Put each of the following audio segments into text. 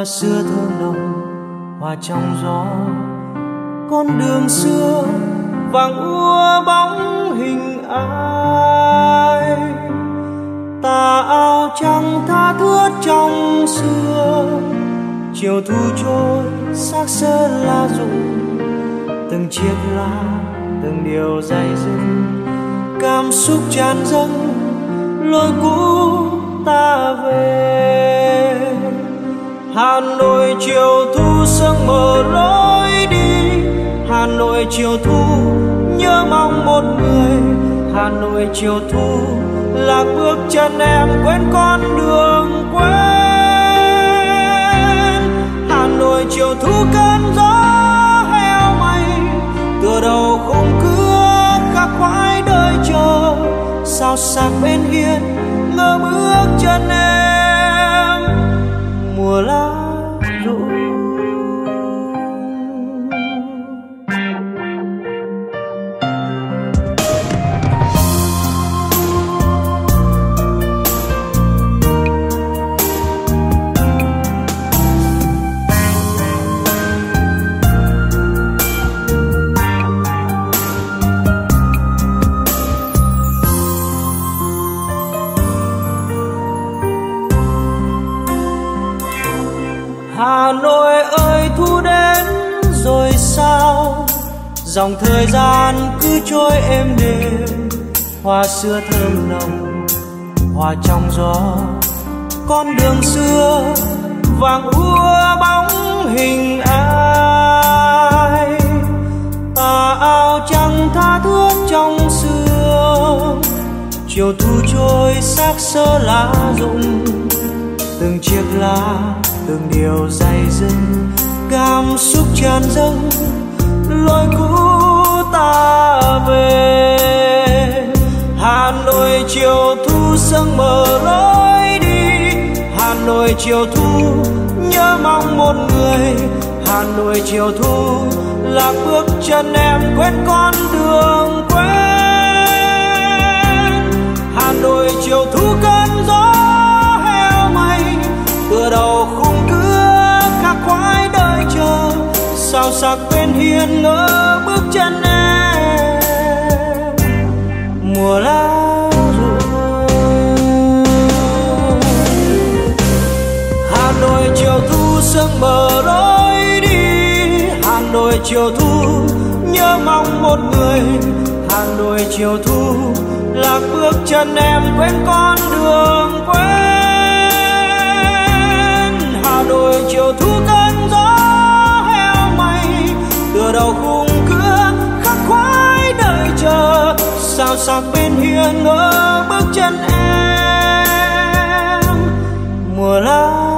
hoa xưa thơm nồng, hòa trong gió. Con đường xưa vàng úa bóng hình ai, tà áo trắng tha thướt trong xưa. Chiều thu trôi, xác sơn la rụng từng chiếc lá, từng điều dây dứt cảm xúc tràn dâng lối cũ ta về hà nội chiều thu sương mờ lối đi. Hà nội chiều thu nhớ mong một người. Hà nội chiều thu lạc bước chân em quên con đường quên. Hà nội chiều thu cơn gió heo mây. Tựa đầu khung cửa khắc khoái đời chờ. Sao sắc bên hiên ngơ bước chân em? Mùa lá Dòng thời gian cứ trôi êm đềm. Hoa xưa thơm nồng, Hoa trong gió. Con đường xưa vàng úa bóng hình ai. Tà ao trắng tha thướt trong xưa. Chiều thu trôi xác sơ lá rụng. Từng chiếc lá, từng điều dày dừng. Cảm xúc tràn dâng lối cũ ta về. Hà nội chiều thu sương mờ lối đi. Hà nội chiều thu nhớ mong một người. Hà nội chiều thu là bước chân em quên con đường quên hà nội chiều thu cơn sao sắc bên hiên ngỡ bước chân em. Mùa lá rụng. Hà nội chiều thu sương mờ lối đi. Hà nội chiều thu nhớ mong một người. Hà nội chiều thu lạc bước chân em quên con đường quên. Hà nội chiều thu cơn gió đầu khung cửa, khắc khoái đợi chờ. Sao sắc bên hiên ngỡ bước chân em? Mùa lá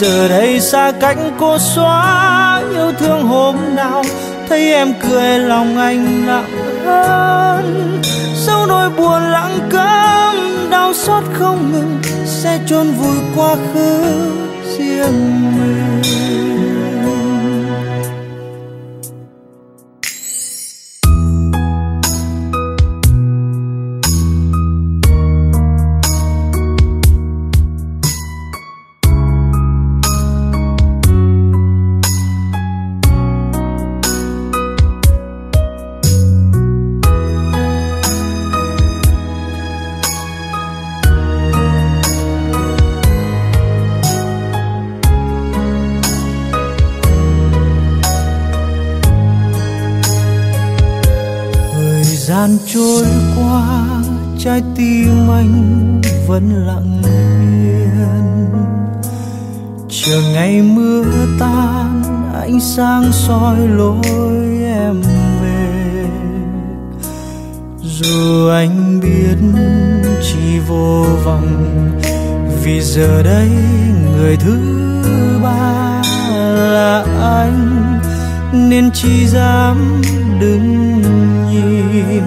giờ đây xa cách cô xóa yêu thương hôm nào, thấy em cười lòng anh nặng hơn sau nỗi buồn lặng câm đau xót không ngừng, sẽ chôn vùi quá khứ riêng mình. giờ đây người thứ ba là anh, nên chỉ dám đứng nhìn.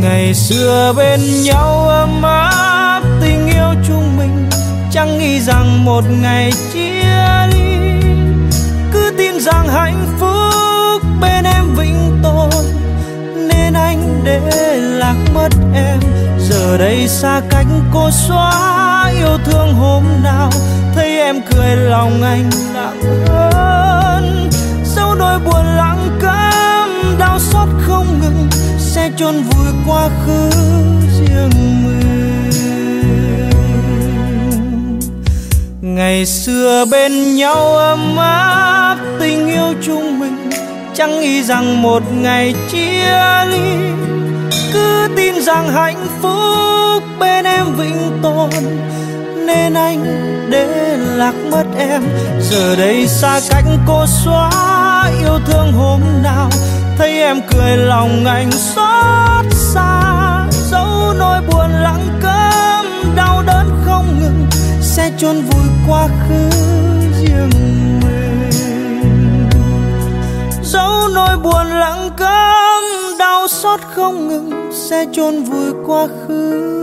Ngày xưa bên nhau ấm áp, tình yêu chúng mình chẳng nghĩ rằng một ngày chia ly. Cứ tin rằng hạnh phúc bên em vĩnh tồn, nên anh để lạc mất em. Giờ đây xa cách cô xóa yêu thương hôm nào, thấy em cười lòng anh nặng hơn. Dẫu đôi buồn lặng câm đau xót không ngừng, sẽ chôn vùi quá khứ riêng mình. Ngày xưa bên nhau ấm áp, tình yêu chung mình chẳng nghĩ rằng một ngày chia ly. Cứ tin rằng hạnh phúc bên em vĩnh tồn nên anh để lạc mất em. Giờ đây xa cách cô xóa yêu thương hôm nào, thấy em cười lòng anh xót xa. Dẫu nỗi buồn lặng cơm đau đớn không ngừng, sẽ chôn vùi quá khứ riêng mình. Dẫu nỗi buồn lặng cơm đau xót không ngừng, sẽ chôn vùi quá khứ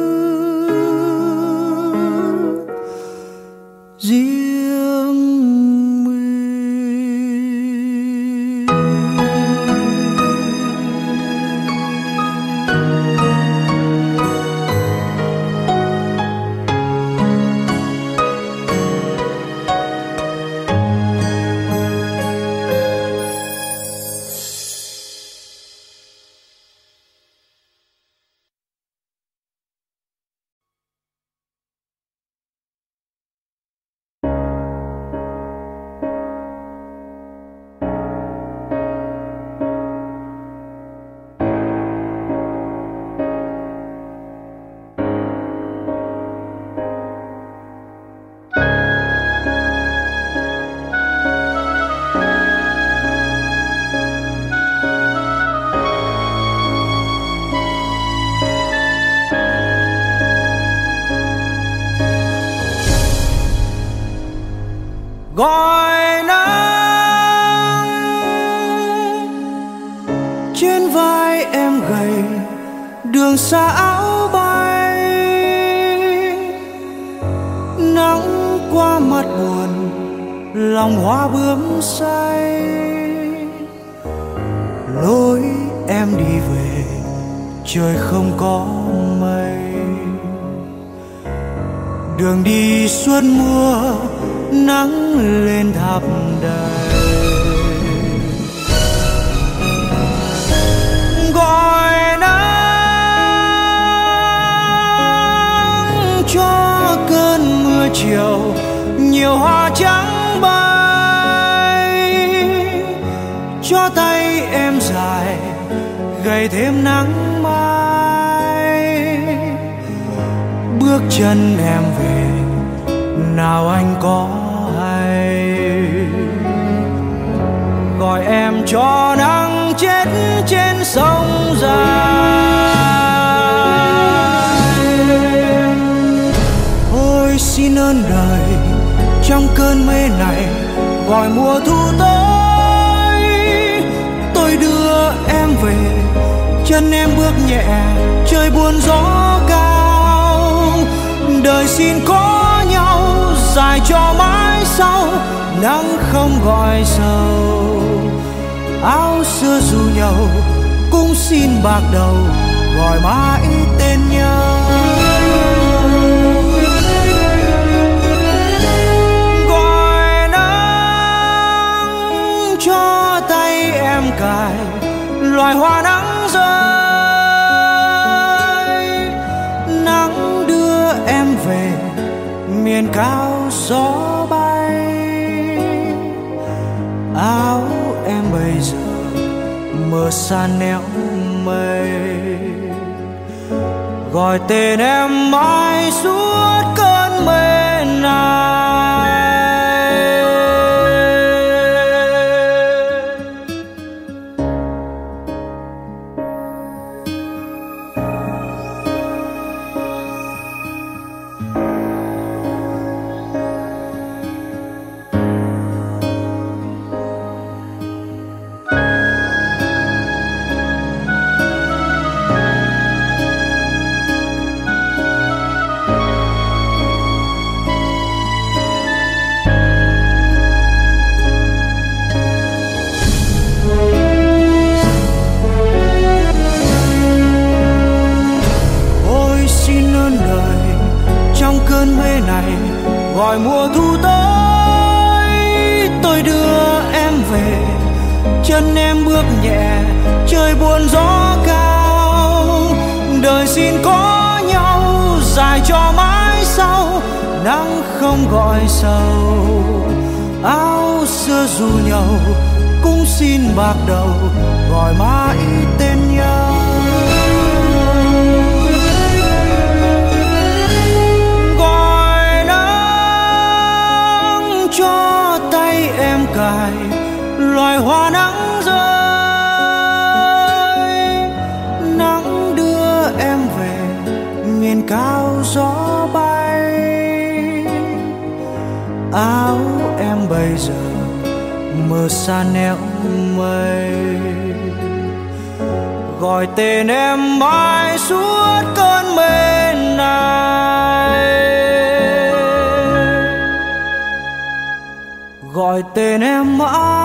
gọi tên em mãi sầu áo xưa dù nhau cũng xin bạc đầu gọi mãi mơ xa nẻo mây. Gọi tên em mãi suốt cơn mê này. Gọi tên em mãi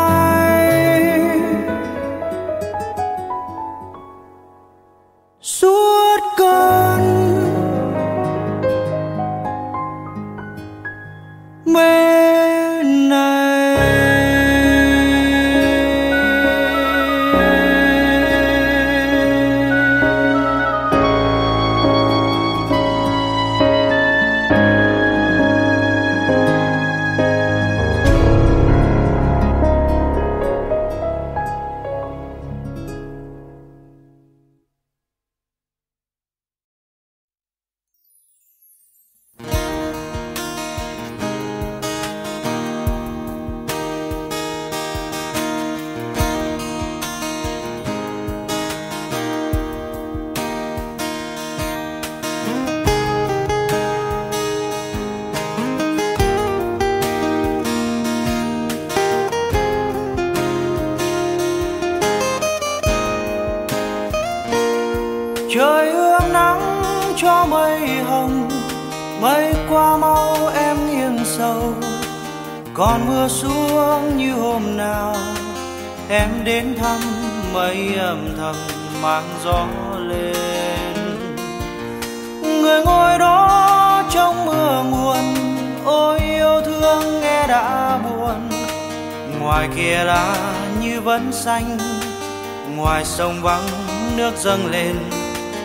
ngoài sông vắng, nước dâng lên,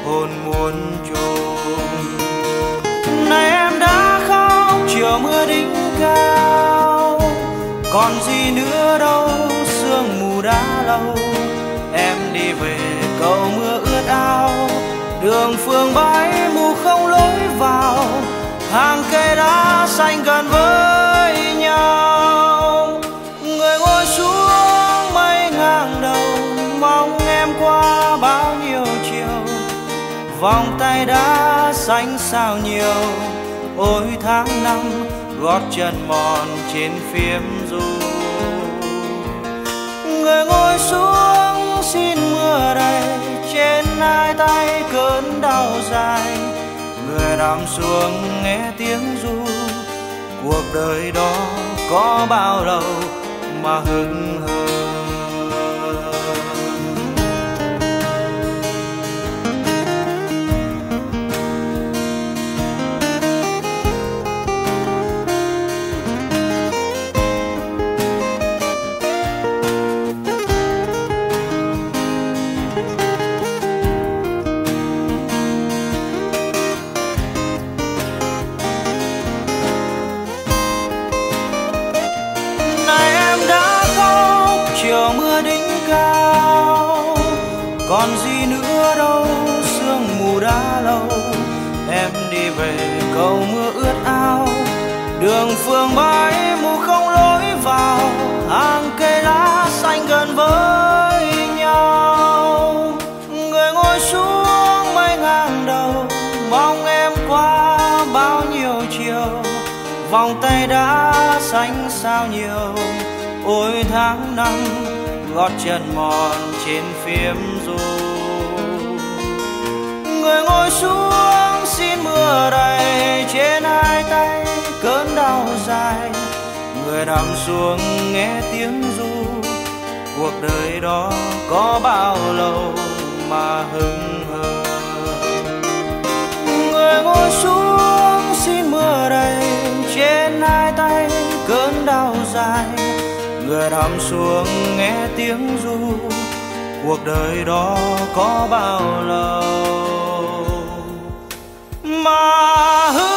hồn muôn trùng này em đã khóc, chiều mưa đỉnh cao. Còn gì nữa đâu, sương mù đã lâu. Em đi về, cầu mưa ướt ao đường phương bãi mù không lối vào. Hàng cây đã xanh gần với nhau. Vòng tay đã xanh sao nhiều. Ôi tháng năm gót chân mòn trên phiếm du. Người ngồi xuống xin mưa đầy trên hai tay cơn đau dài. Người nằm xuống nghe tiếng du, cuộc đời đó có bao lâu mà hững hờ? Phường bãi mù không lối vào, hàng cây lá xanh gần với nhau. Người ngồi xuống mây ngang đầu, mong em qua bao nhiêu chiều. Vòng tay đã xanh sao nhiều ôi tháng năm gót chân mòn trên phiếm du. Người ngồi xuống xin mưa đầy trên hai tay cơn đau dài, người nằm xuống nghe tiếng ru. Cuộc đời đó có bao lâu mà hững hờ? Người ngồi xuống xin mưa đầy, trên hai tay cơn đau dài. Người nằm xuống nghe tiếng ru, cuộc đời đó có bao lâu mà hững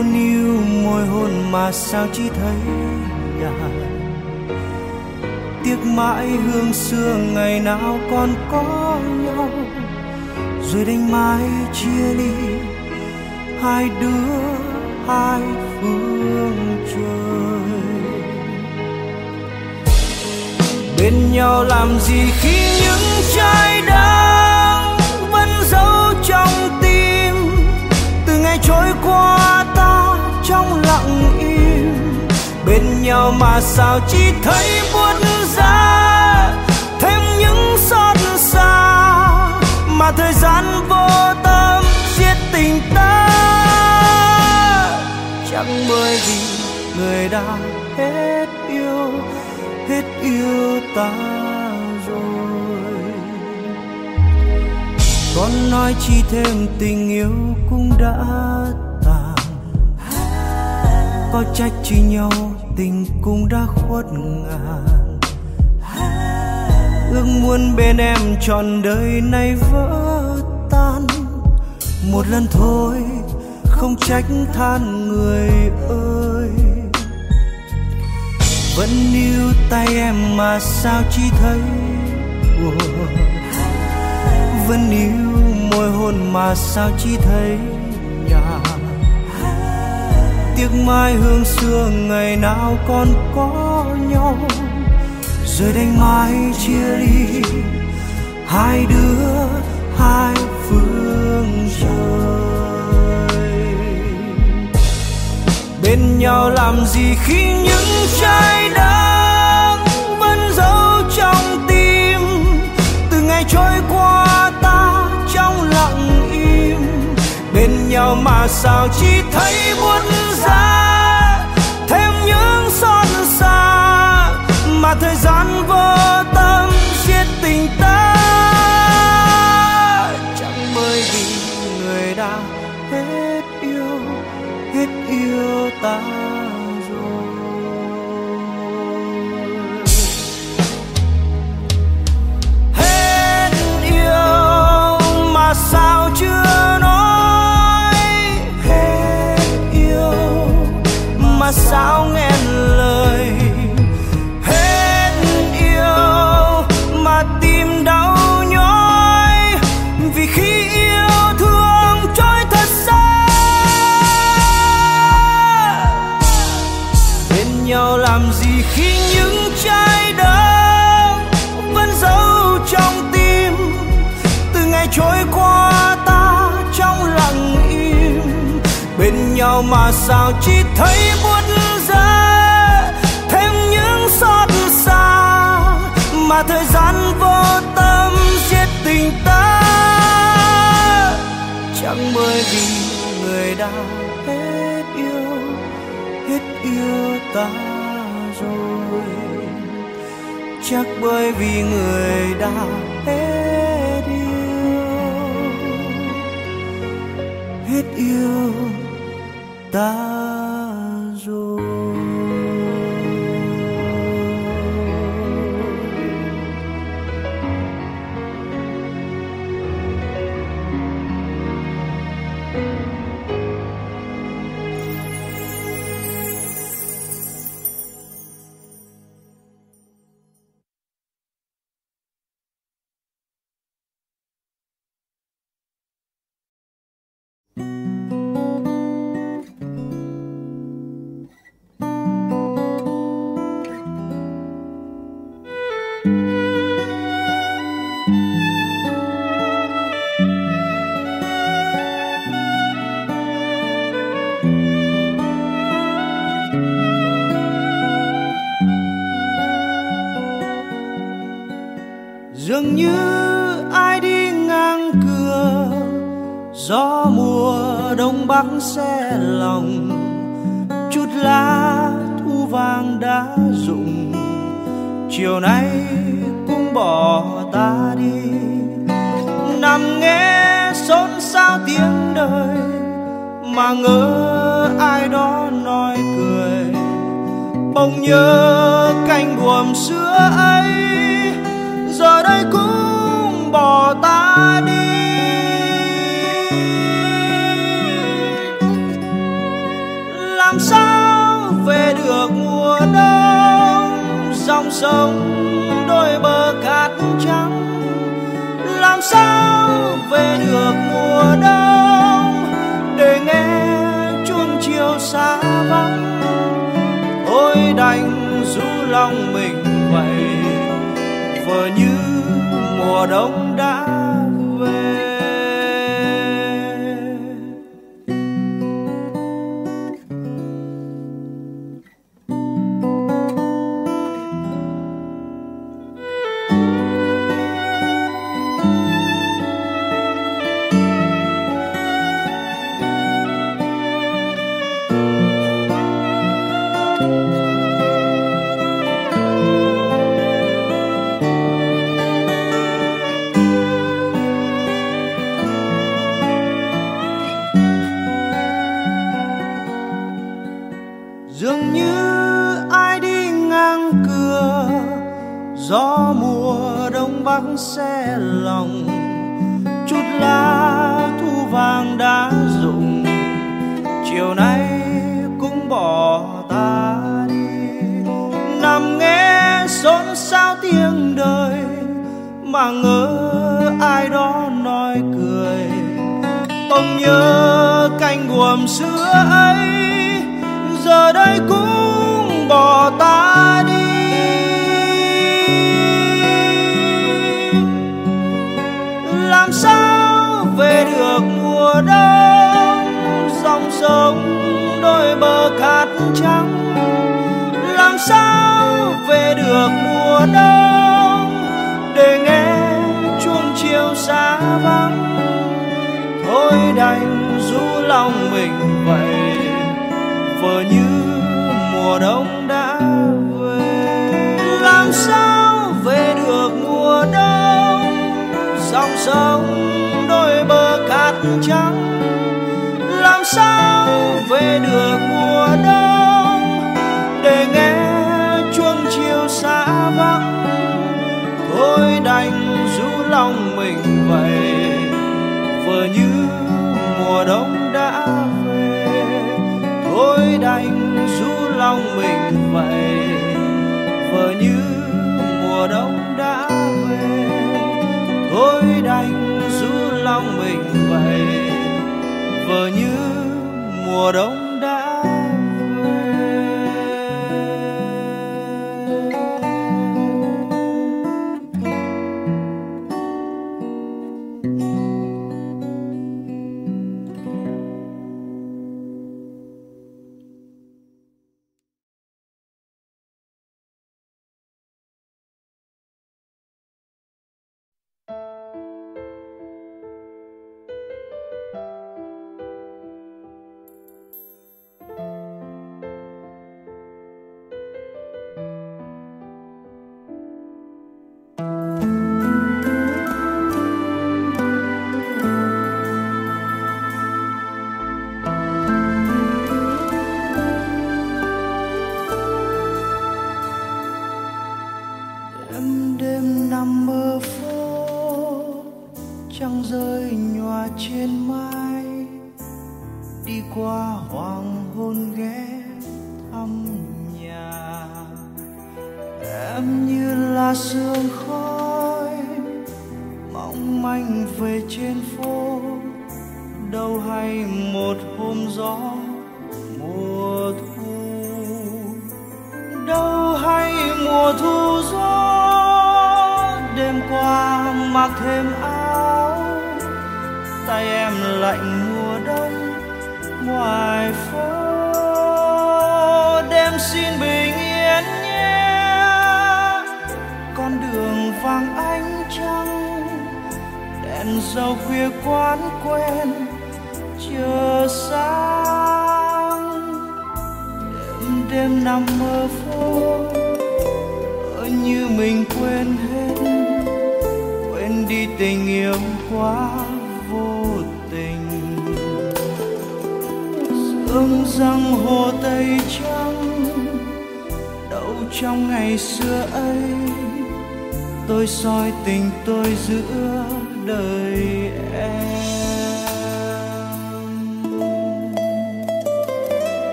cô níu môi hôn mà sao chỉ thấy nhạt tiếc mãi hương xưa ngày nào còn có nhau. Rồi đành mãi chia ly, hai đứa, hai phương trời. Bên nhau làm gì khi những trái đắng vẫn giấu trong tim? Từ ngày trôi qua trong lặng im. Bên nhau mà sao chỉ thấy buốt giá, thêm những xót xa. Mà thời gian vô tâm giết tình ta, chẳng bởi vì người đã hết yêu hết yêu ta rồi. Con nói chi thêm tình yêu cũng đã có trách chi nhau, tình cũng đã khuất ngàn ước muốn bên em trọn đời này vỡ tan. Một lần thôi, không trách than người ơi. Vẫn níu tay em mà sao chỉ thấy buồn. Vẫn níu môi hôn mà sao chỉ thấy tiếc mai hương xưa ngày nào còn có nhau rồi đành mai chia ly, hai đứa, hai phương trời bên nhau làm gì khi những trái đắng vẫn giấu trong tim từ ngày trôi qua ta trong lặng im, bên nhau mà sao chỉ thấy buồn xa, thêm những xót xa. Mà thời gian vô tâm giết tình ta. Chẳng bởi vì người đã hết yêu hết yêu ta rồi. Hết yêu mà sao chưa nói? Nhau mà sao chỉ thấy buốt giá thêm những xót xa mà thời gian vô tâm giết tình ta. Chẳng bởi vì người đã hết yêu hết yêu ta rồi. Chắc bởi vì người đã hết yêu hết yêu ta rồi dường gió mùa đông bắc xe lòng. Chút lá thu vàng đã rụng, chiều nay cũng bỏ ta đi. Nằm nghe xôn xao tiếng đời, mà ngỡ ai đó nói cười. Bỗng nhớ canh buồm xưa ấy, giờ đây cũng bỏ ta đi. chung sống đôi bờ cát trắng. Làm sao về được mùa đông để nghe chuông chiều xa vắng? Tôi đành rũ lòng mình vậy vừa như mùa đông.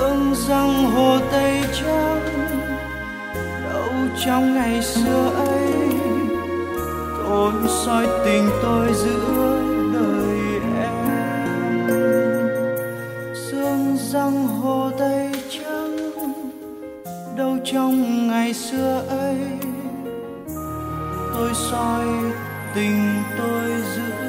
tưởng răng hồ tây trắng đâu trong ngày xưa ấy tôi soi tình tôi giữa đời em. Sương răng hồ tây trắng đâu trong ngày xưa ấy, tôi soi tình tôi giữa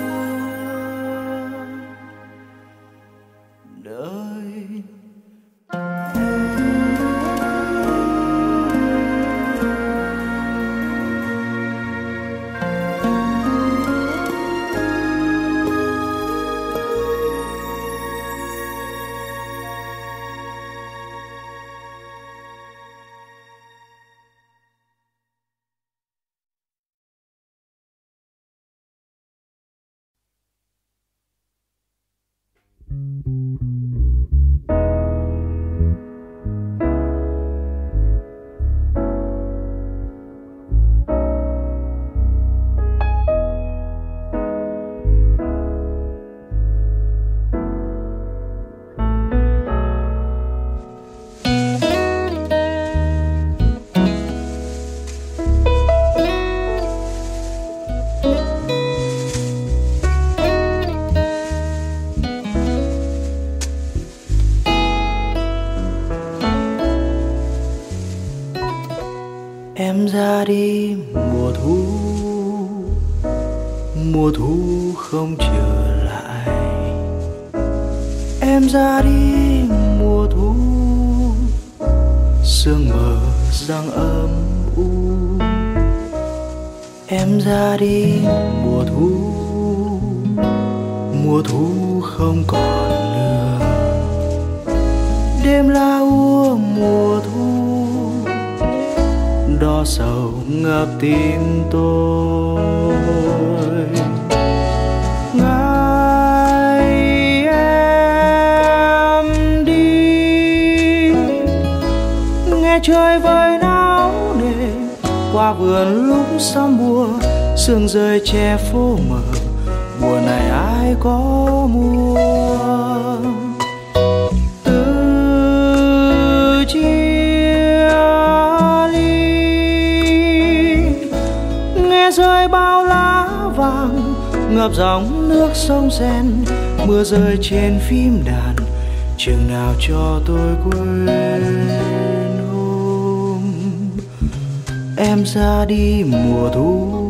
em ra đi mùa thu.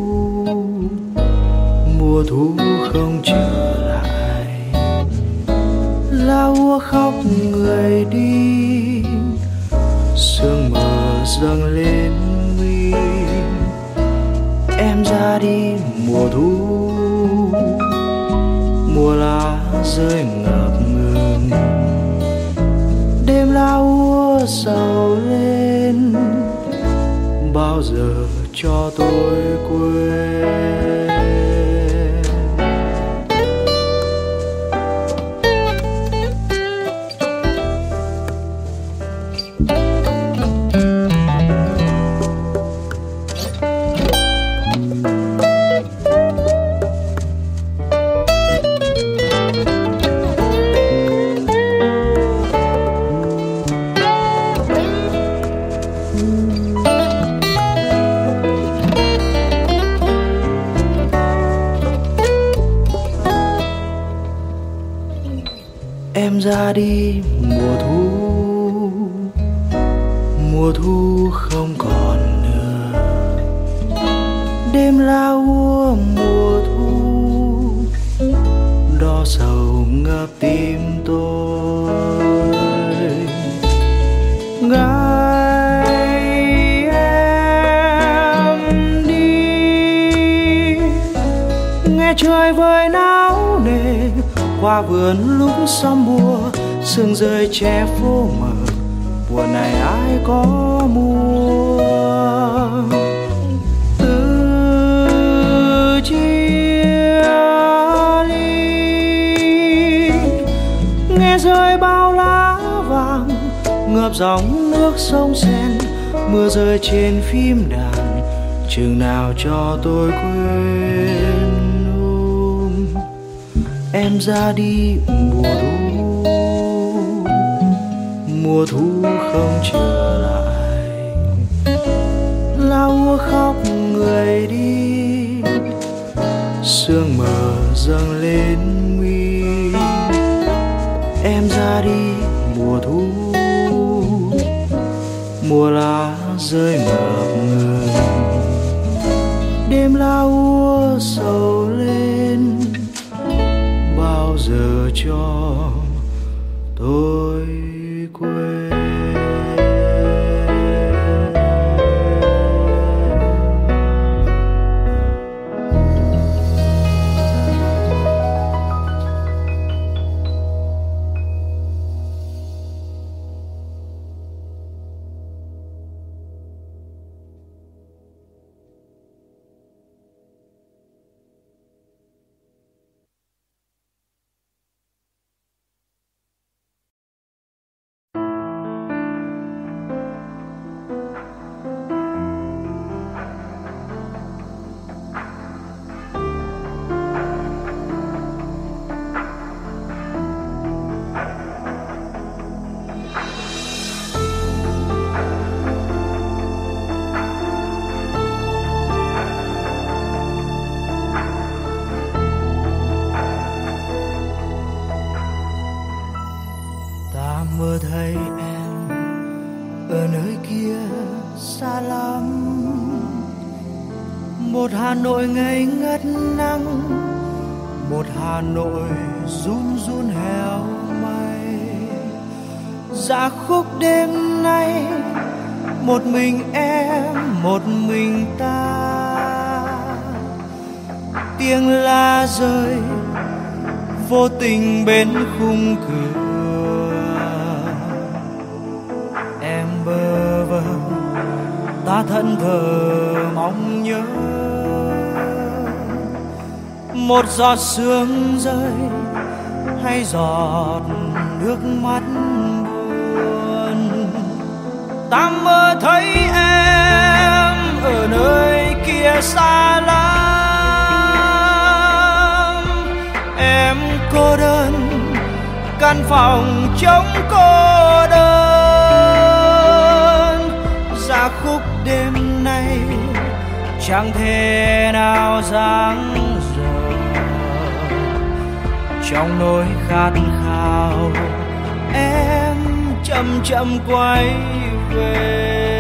Ra đi. Mùa thu mùa thu không còn nữa. Đêm lao úa, mùa thu, đo sầu ngập tim qua vườn lúc sau mùa sương rơi che phố mờ mùa này ai có mua? Từ chia ly, nghe rơi bao lá vàng, ngập dòng nước sông sen, mưa rơi trên phim đàn, chừng nào cho tôi quên? Em ra đi mùa thu. Mùa thu không trở lại. Lau khóc người đi. Sương mờ dâng lên mi em ra đi mùa thu. Mùa lá rơi mập ngừng. Đêm lau. Giọt sương rơi hay giọt nước mắt buồn. Ta mơ thấy em ở nơi kia xa lắm. Em cô đơn, căn phòng trống cô đơn. Ra khúc đêm nay, chẳng thể nào dáng trong nỗi khát khao. Em chậm chậm quay về.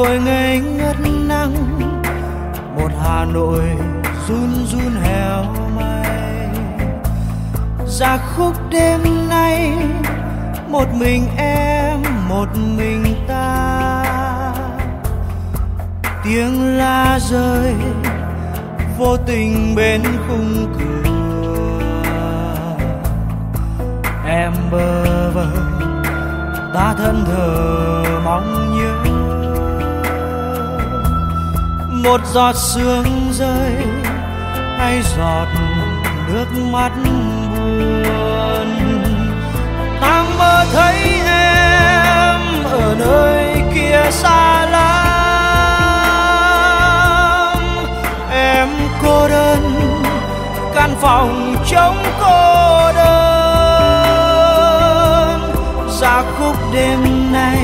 Nội ngây ngất nắng, một hà nội run run heo mây. Ra khúc đêm nay, một mình em, một mình ta. Tiếng la rơi, vô tình bên khung cửa. Em bơ vơ, ta thân thờ. Một giọt sương rơi, hay giọt nước mắt buồn. Ta mơ thấy em ở nơi kia xa lắm. Em cô đơn, căn phòng trống cô đơn. Ra khúc đêm nay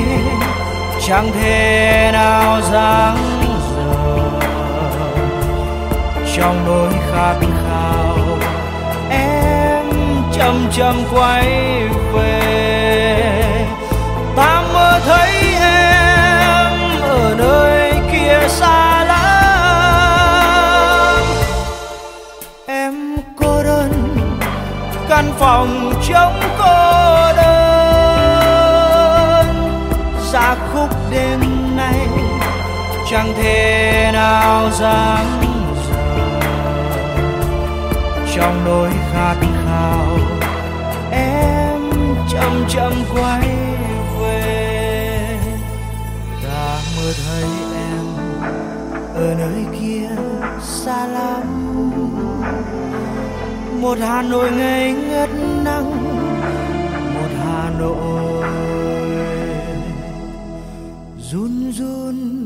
chẳng thể nào dáng trong nỗi khát khao. Em chậm chậm quay về. Ta mơ thấy em ở nơi kia xa lắm. Em cô đơn, căn phòng trống cô đơn. Ra khúc đêm nay chẳng thể nào dám trong nỗi khát khao. Em chậm chậm quay về. Ta mơ thấy em ở nơi kia xa lắm. Một hà nội ngây ngất nắng, một hà nội run run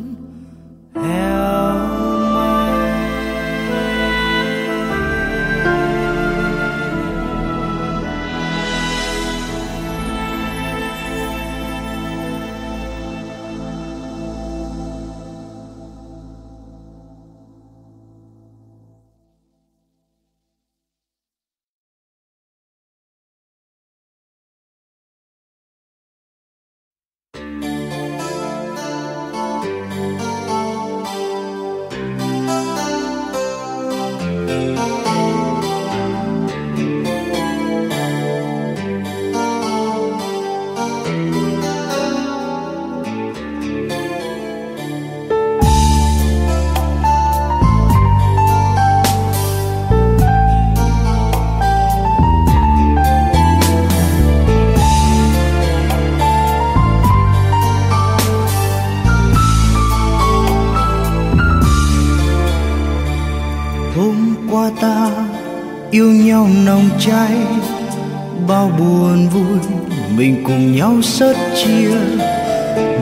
cùng nhau sớt chia.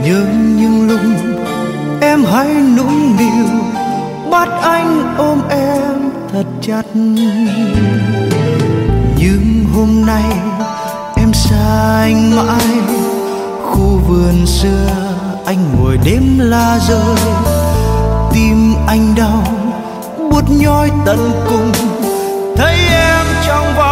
Nhớ những lúc em hãy nũng nịu, bắt anh ôm em thật chặt. Nhưng hôm nay em xa anh mãi, khu vườn xưa anh ngồi đêm la rơi. Tim anh đau buốt nhói tận cùng, thấy em trong vòng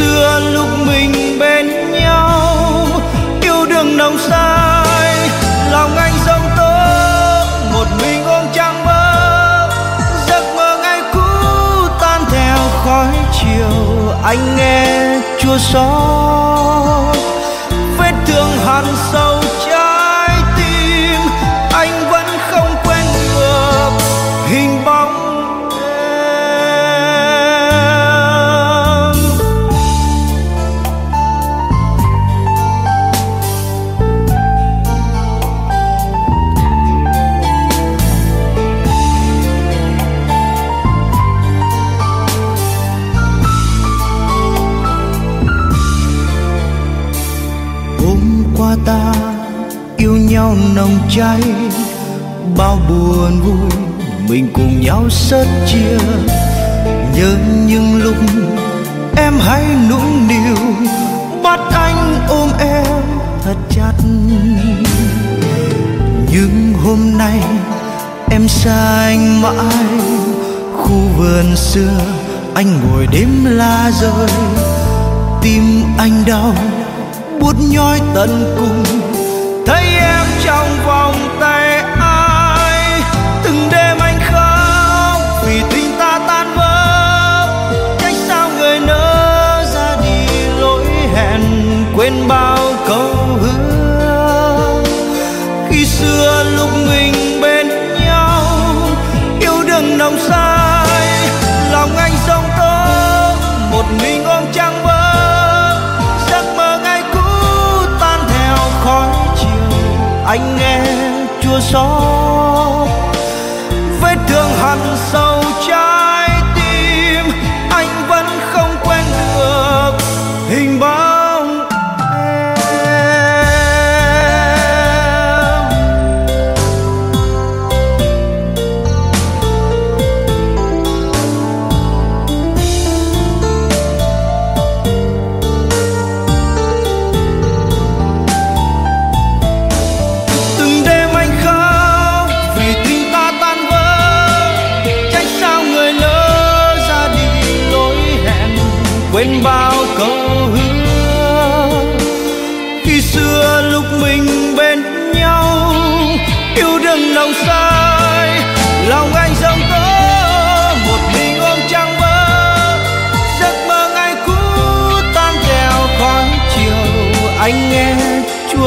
xưa lúc mình bên nhau, yêu đương nồng say, lòng anh rông tố một mình ôm trăng bơ giấc mơ ngày cũ tan theo khói chiều, anh nghe chua xót. Vết thương hằn sâu cháy bao buồn vui, mình cùng nhau sớt chia. Nhớ những lúc em hãy nũng nịu, bắt anh ôm em thật chặt. Nhưng hôm nay em xa anh mãi, khu vườn xưa anh ngồi đêm la rơi. Tim anh đau, buốt nhói tận cùng, thấy em trong quên bao câu hứa. Khi xưa lúc mình bên nhau, yêu đừng nồng say lòng anh sông tố một mình ôm trăng vỡ giấc mơ ngày cũ tan theo khói chiều. Anh nghe chua xót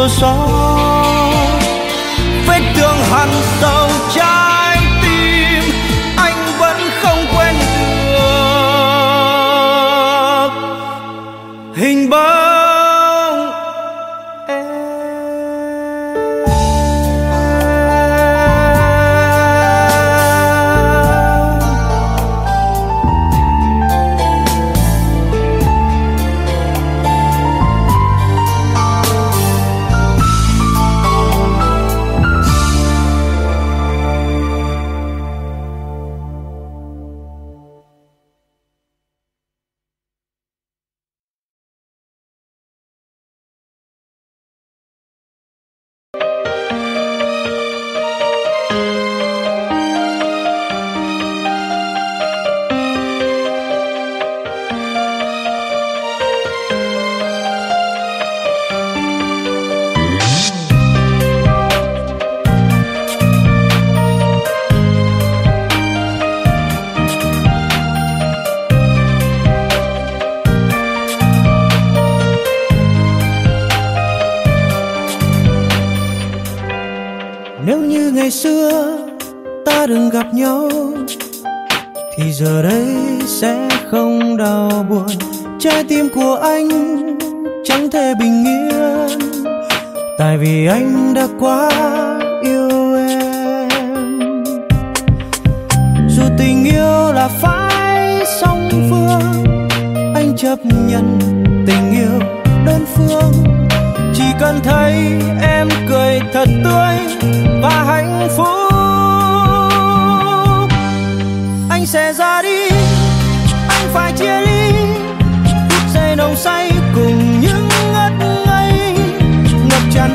chua xót của anh chẳng thể bình yên. Tại vì anh đã quá yêu em. Dù tình yêu là phải song phương, Anh chấp nhận tình yêu đơn phương. Chỉ cần thấy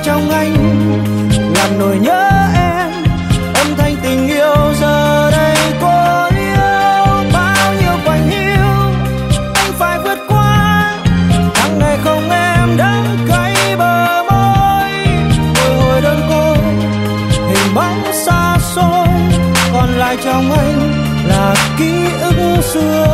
trong anh. Làm nỗi nhớ em, âm thanh tình yêu giờ đây cô yêu. Bao nhiêu quanh hiu, anh phải vượt qua. Tháng ngày không em đã cay bờ môi. Bồi hồi đơn côi hình bóng xa xôi. Còn lại trong anh là ký ức xưa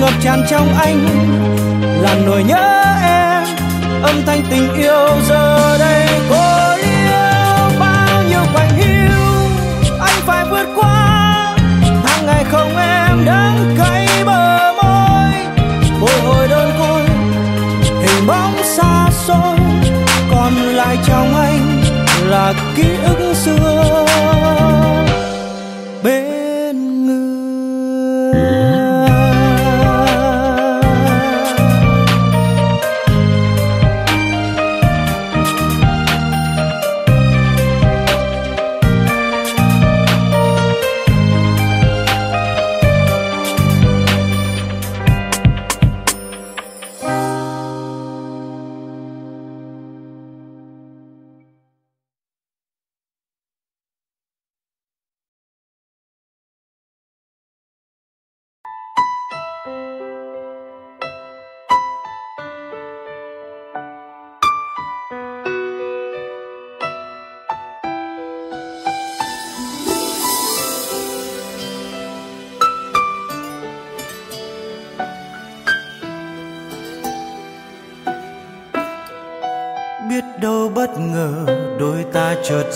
ngập tràn trong anh là nỗi nhớ em, âm thanh tình yêu giờ đây cô yêu bao nhiêu quạnh hiu. Anh phải vượt qua, Tháng ngày không em đắng cay bờ môi. Bồi hồi đơn côi, hình bóng xa xôi, còn lại trong anh là ký ức xưa. Bên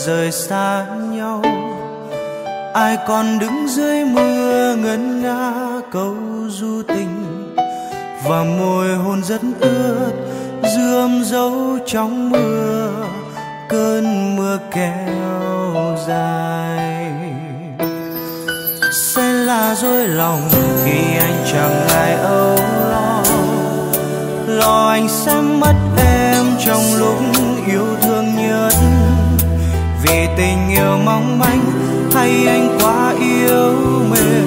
rời xa nhau. Ai còn đứng dưới mưa ngân nga câu du tình. Và môi hôn rất ướt, dươm dấu trong mưa. Cơn mưa kéo dài. Sẽ là dối lòng khi anh chẳng ngại âu lo. Lo anh sẽ mất em trong lúc vì tình yêu mong manh hay anh quá yêu mềm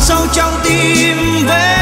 sâu trong tim về.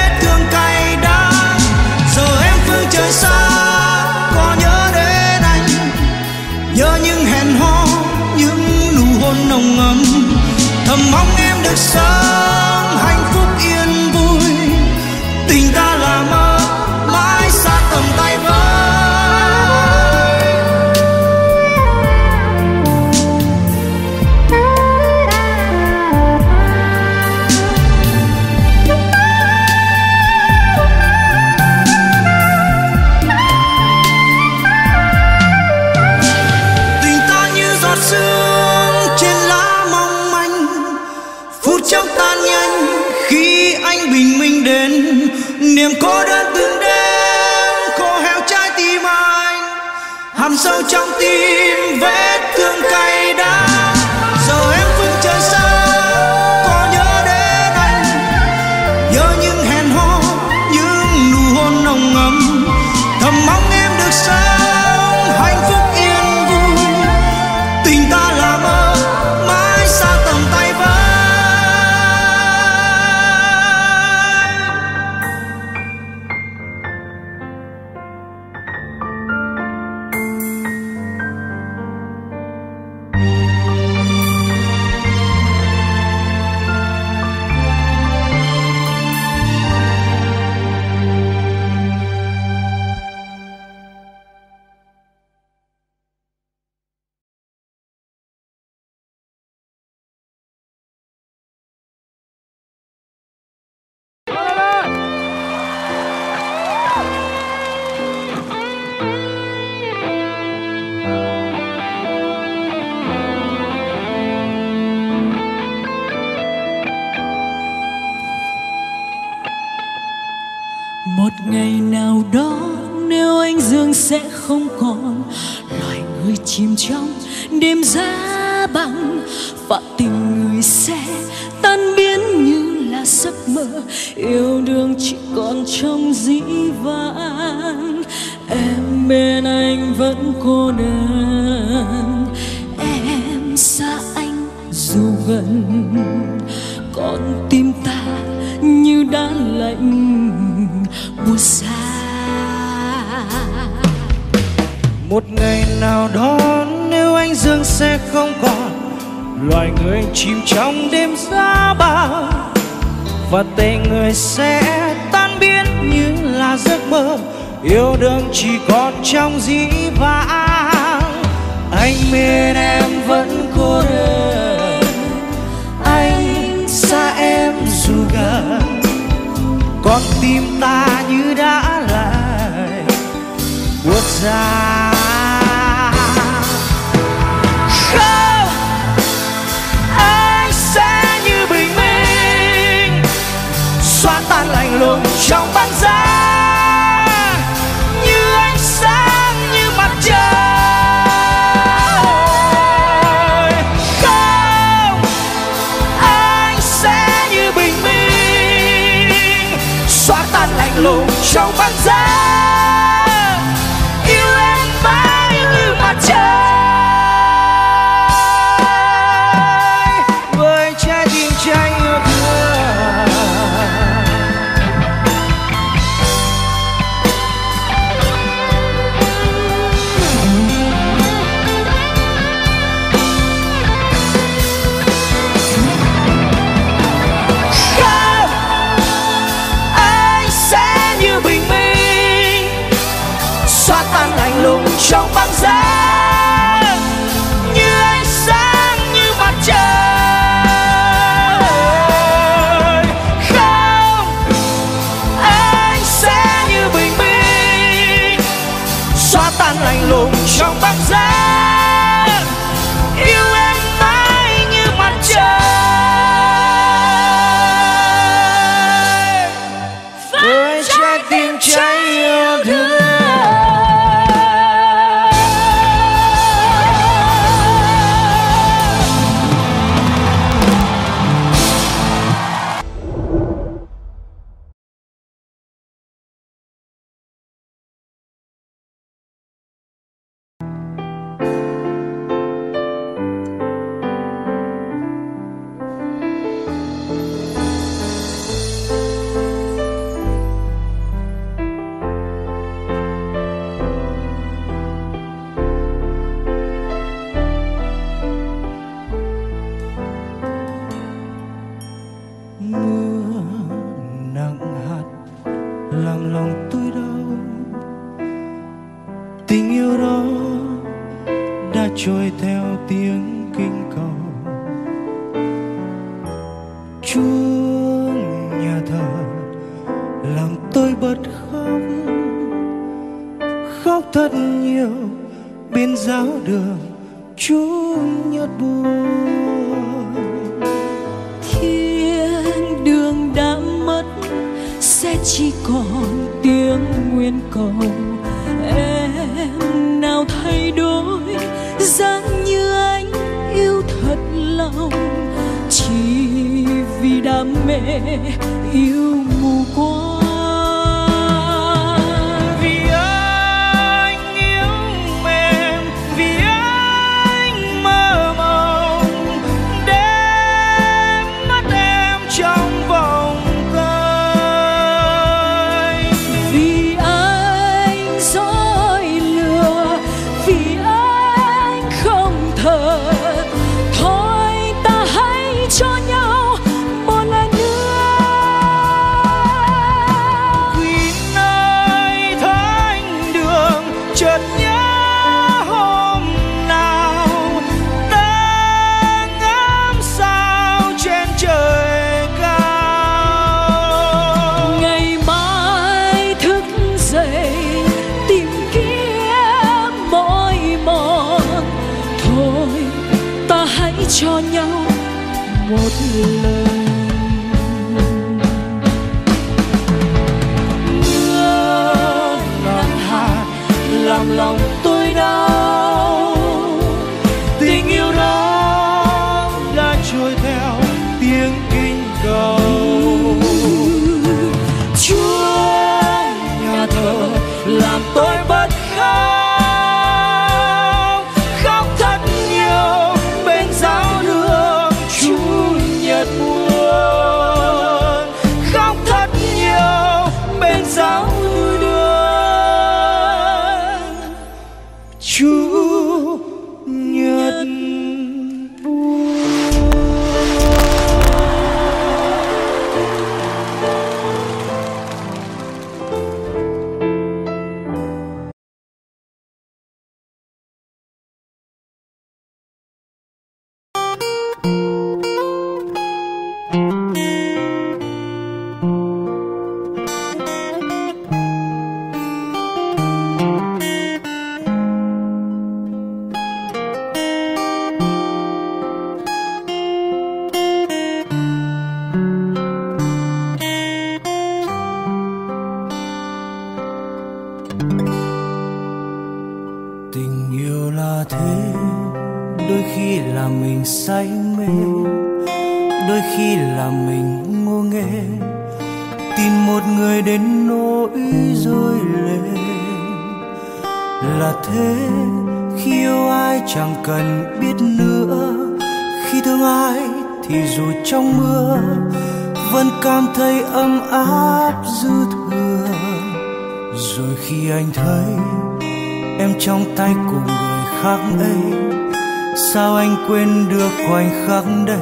Khoảnh khắc đây.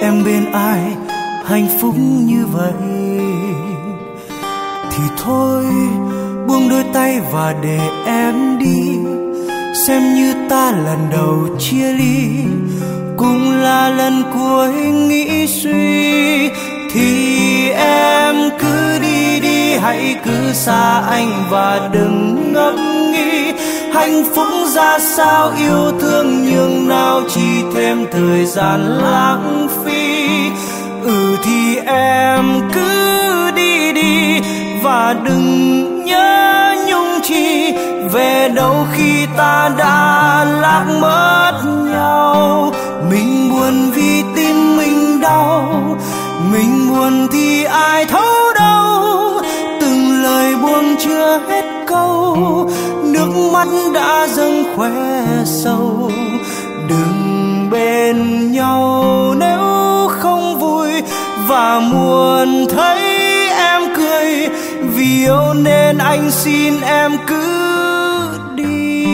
Em bên ai hạnh phúc như vậy? Thì thôi, buông đôi tay và để em đi. Xem như ta lần đầu chia ly, cũng là lần cuối nghĩ suy. Thì em cứ đi đi, hãy cứ xa anh và đừng ngẫm nghĩ. Hạnh phúc ra sao yêu thương nhưng nào chỉ thêm thời gian lãng phí. Ừ thì em cứ đi đi và đừng nhớ nhung chi. Về đâu khi ta đã lạc mất nhau, mình buồn vì tim mình đau, mình buồn thì ai thấu đâu. Từng lời buông chưa hết câu nước mắt đã dâng khóe sâu. Đừng bên nhau nếu không vui. Và muốn thấy em cười. Vì yêu nên anh xin em cứ đi.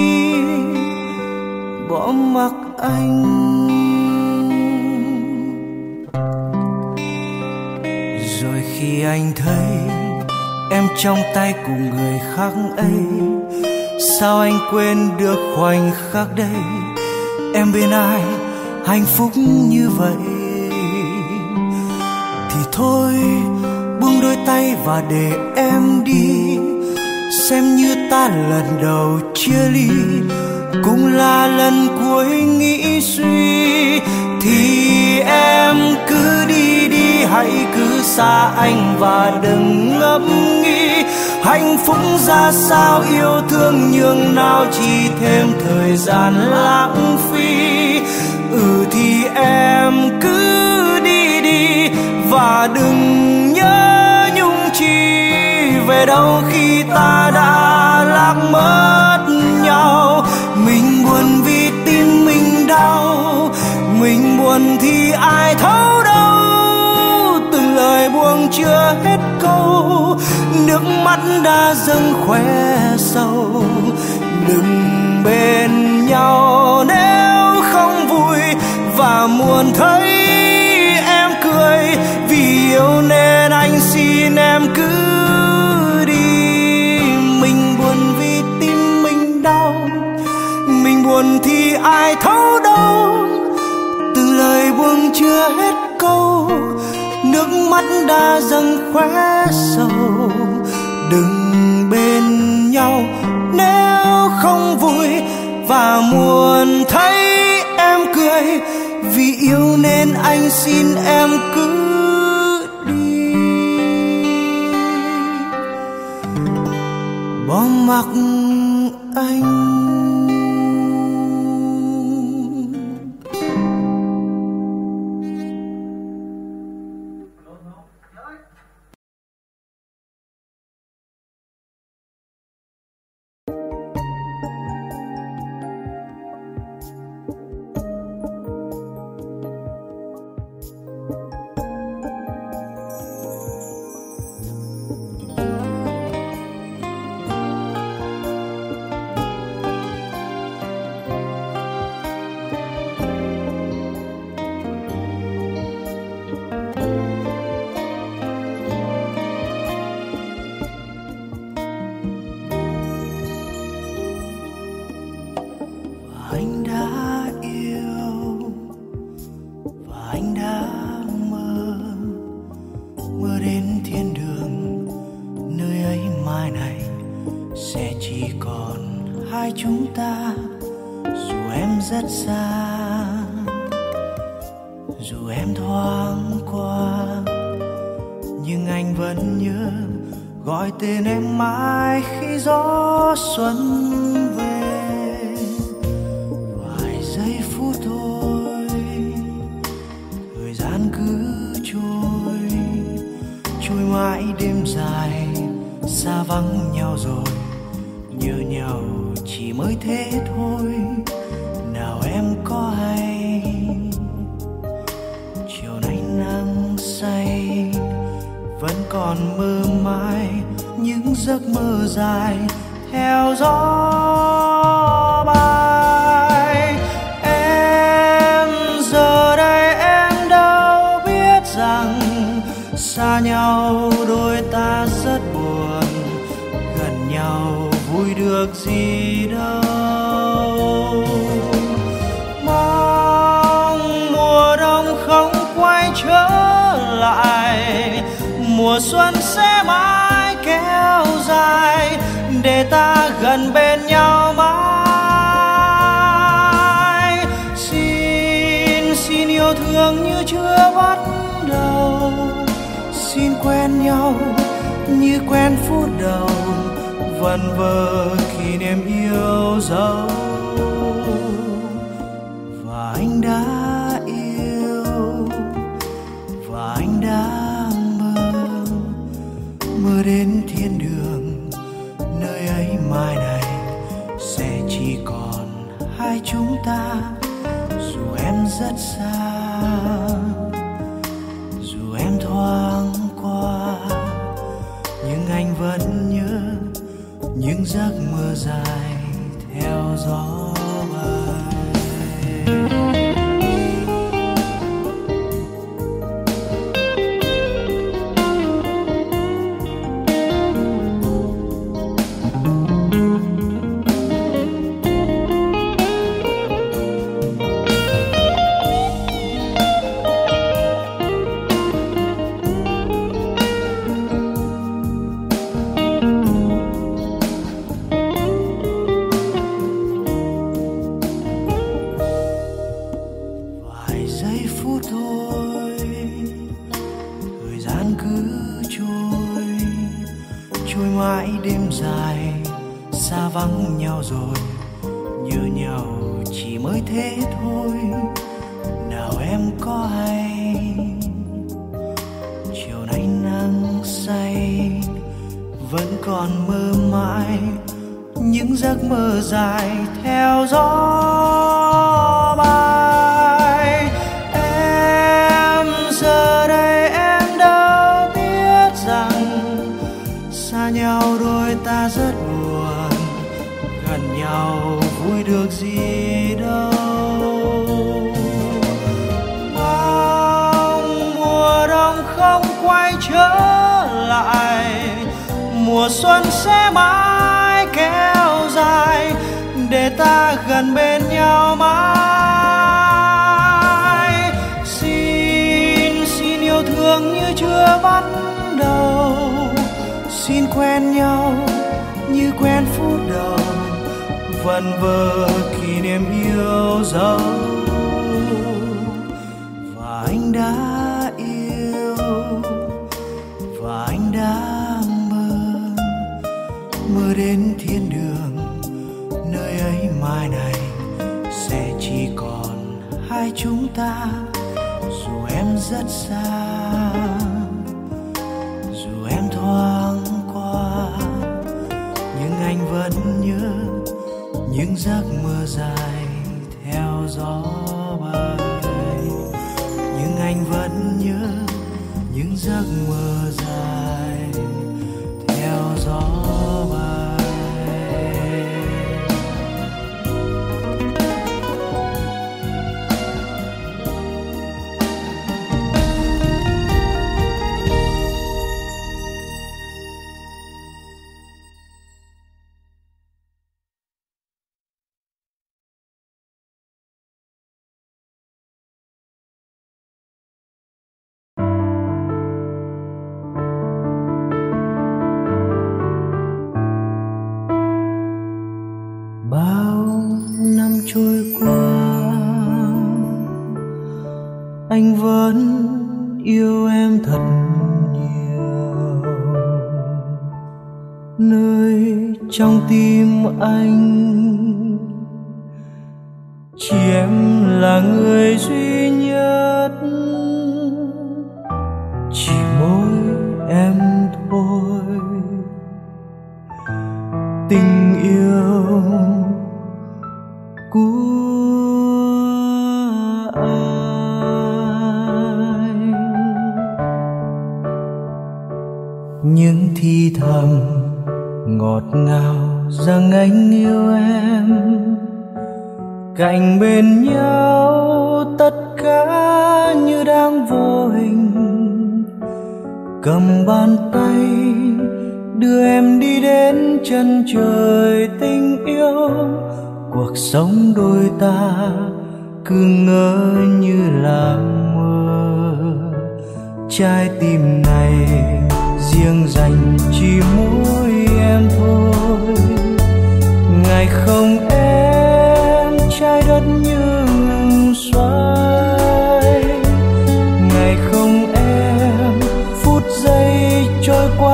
Bỏ mặc anh. Rồi khi anh thấy em trong tay của người khác ấy. Sao anh quên được khoảnh khắc đây? Em bên ai hạnh phúc như vậy? Thì thôi, buông đôi tay và để em đi. Xem như ta lần đầu chia ly, cũng là lần cuối nghĩ suy. Thì em cứ đi đi hãy cứ xa anh và đừng ngẫm nghĩ. Hạnh phúc ra sao, yêu thương nhường nào, chỉ thêm thời gian lãng phí. Ừ thì em cứ đi đi và đừng nhớ nhung chi. Về đâu khi ta đã lạc mất nhau, mình buồn vì tim mình đau. Mình buồn thì ai thấu chưa hết câu. Nước mắt đã dâng khóe sâu đừng bên nhau nếu không vui. Và muốn thấy em cười. Vì yêu nên anh xin em cứ đi. Mình buồn vì tim mình đau. Mình buồn thì ai thấu mắt đã dâng khóe sâu đừng bên nhau, nếu không vui và muốn thấy em cười, vì yêu nên anh xin em cứ đi. Bỏ mặc anh.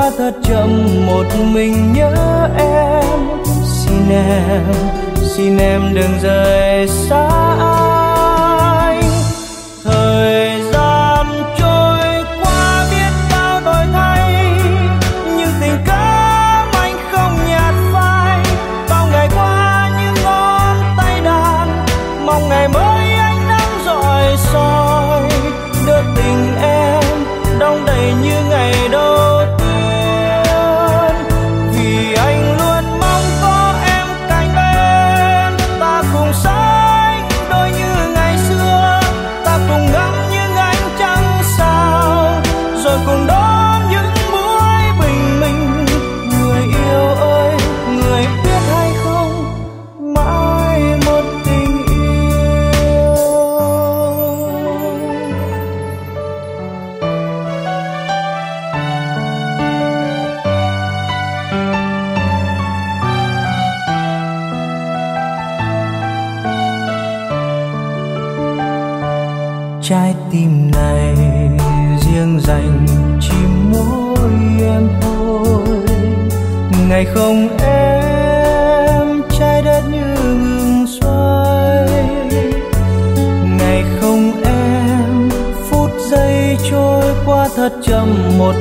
đã thật chậm một mình nhớ em. Xin em xin em đừng rời xa anh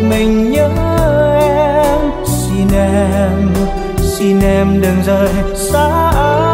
mình nhớ em. Xin em xin em đừng rời xa anh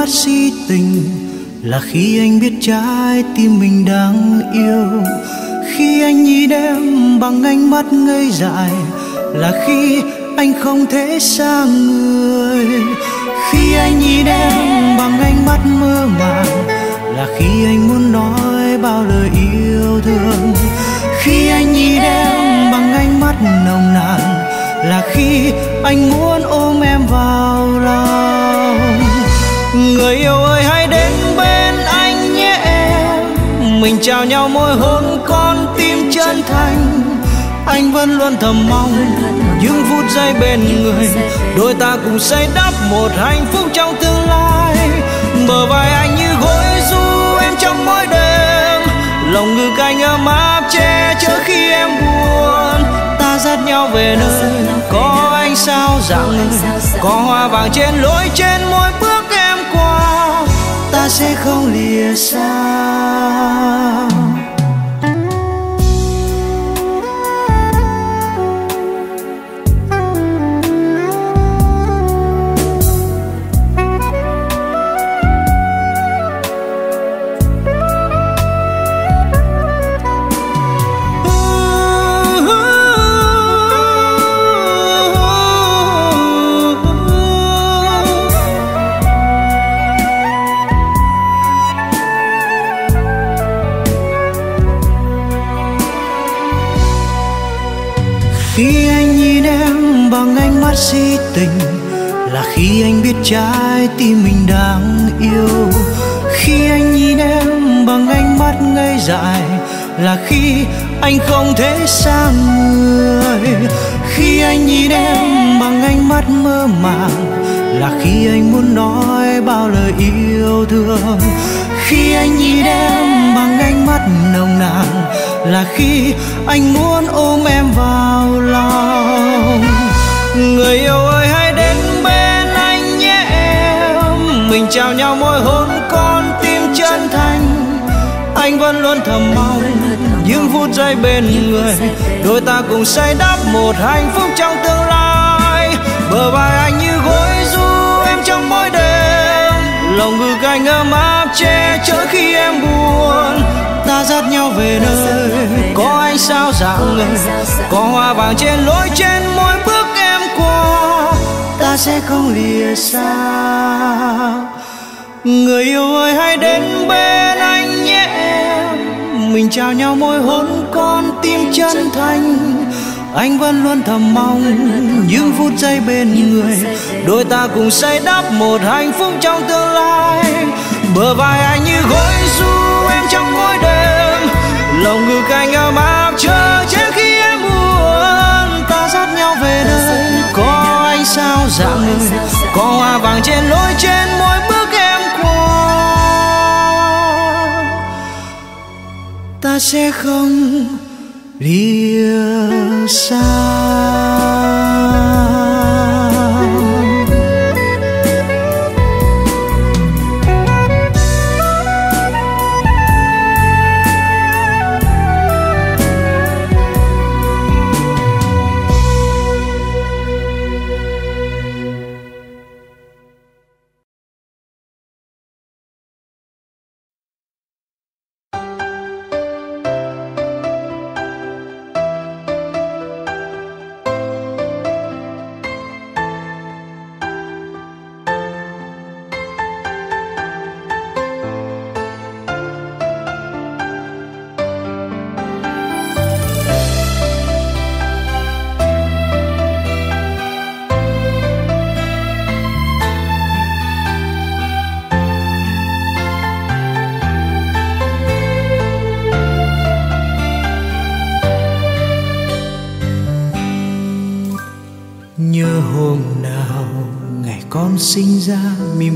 mắt si tình là khi anh biết trái tim mình đang yêu. Khi anh nhìn em bằng ánh mắt ngây dại là khi anh không thể xa người. Khi anh nhìn em bằng ánh mắt mơ màng là khi anh muốn nói bao lời yêu thương. Khi anh nhìn em bằng ánh mắt nồng nàn là khi anh muốn ôm em vào lòng người yêu ơi, hãy đến bên anh nhé em. Mình chào nhau môi hôn con tim chân thành. Anh vẫn luôn thầm mong những phút giây bên người. Đôi ta cùng xây đắp một hạnh phúc trong tương lai. Bờ vai anh như gối du em trong mỗi đêm. Lòng ngực anh ấm áp che chở khi em buồn. Ta dắt nhau về nơi có anh sao dạng người có hoa vàng trên lối trên mỗi bước ta sẽ không lìa xa si tình là khi anh biết trái tim mình đang yêu. Khi anh nhìn em bằng ánh mắt ngây dại là khi anh không thể xa người. Khi anh nhìn em bằng ánh mắt mơ màng là khi anh muốn nói bao lời yêu thương. Khi anh nhìn em bằng ánh mắt nồng nàn là khi anh muốn ôm em vào lòng người yêu ơi, hãy đến bên anh nhé em. Mình chào nhau môi hôn con tim chân thành. Anh vẫn luôn thầm mong những phút giây bên người. Đôi ta cùng say đắp một hạnh phúc trong tương lai. Bờ vai anh như gối du em trong mỗi đêm. Lòng ngực anh ấm áp che chở khi em buồn. Ta dắt nhau về nơi, có anh sao dạng người có hoa vàng trên lối trên mỗi bước ta sẽ không lìa xa. Người yêu ơi, hãy đến bên anh nhé. Em mình chào nhau môi hôn con tim chân thành. Anh vẫn luôn thầm mong những phút giây bên người. Đôi ta cùng xây đắp một hạnh phúc trong tương lai. Bờ vai anh như gối du em trong mỗi đêm. Lòng ngực anh ấm áp chờ trước khi sao dạng người có hoa vàng trên lối trên mỗi bước em qua? Ta sẽ không lìa xa.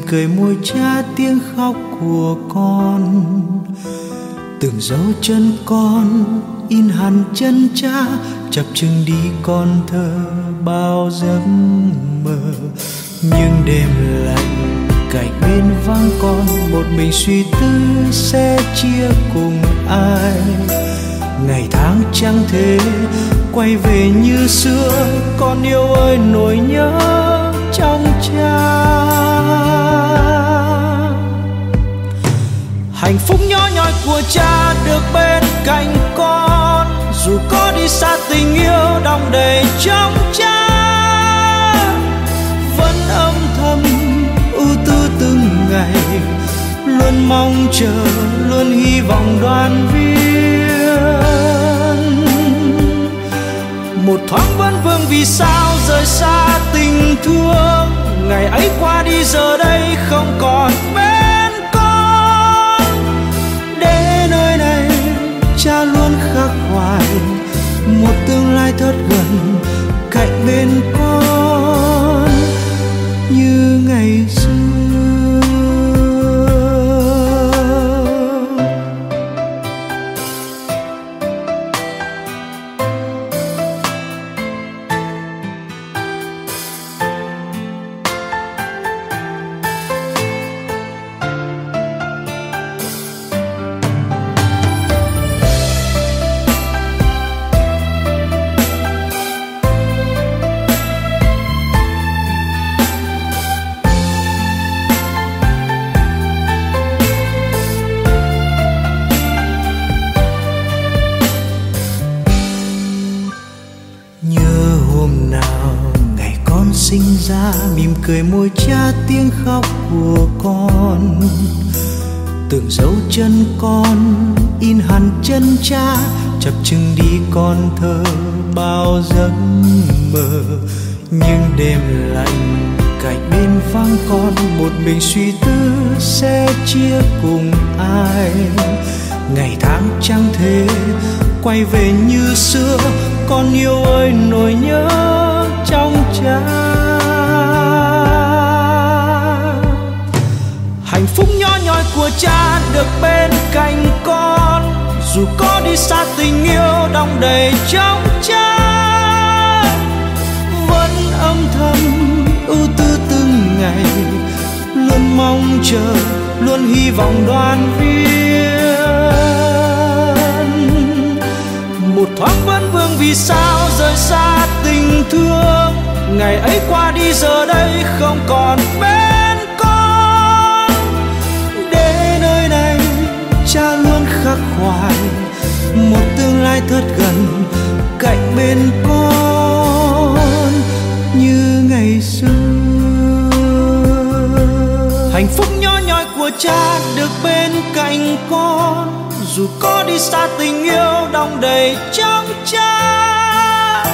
Cười môi cha tiếng khóc của con. Từng dấu chân con, in hẳn chân cha, chập chừng đi con thơ bao giấc mơ. Nhưng đêm lạnh, cạnh bên vắng con, một mình suy tư sẽ chia cùng ai. Ngày tháng chẳng thế, quay về như xưa, con yêu ơi nỗi nhớ trong cha. Hạnh phúc nhỏ nhoi của cha được bên cạnh con. Dù có đi xa tình yêu đong đầy trong cha, vẫn âm thầm ưu tư từng ngày. Luôn mong chờ, luôn hy vọng đoàn viên. Một thoáng vẫn vương vì sao rời xa tình thương. Ngày ấy qua đi, giờ đây không còn bên cha luôn khắc hoài một tương lai thật gần cạnh bên con. Như ngày xưa quay về như xưa, con yêu ơi, nỗi nhớ trong cha hạnh phúc nhỏ nhoi của cha được bên cạnh con, dù có đi xa tình yêu đong đầy trong cha vẫn âm thầm ưu tư từng ngày, luôn mong chờ, luôn hy vọng đoàn viên. Thoáng vẫn vương vì sao rời xa tình thương? Ngày ấy qua đi, giờ đây không còn bên con. Để nơi này, cha luôn khắc khoải. Một tương lai thật gần cạnh bên con như ngày xưa. Hạnh phúc nhỏ của cha được bên cạnh con, dù có đi xa tình yêu đong đầy trong cha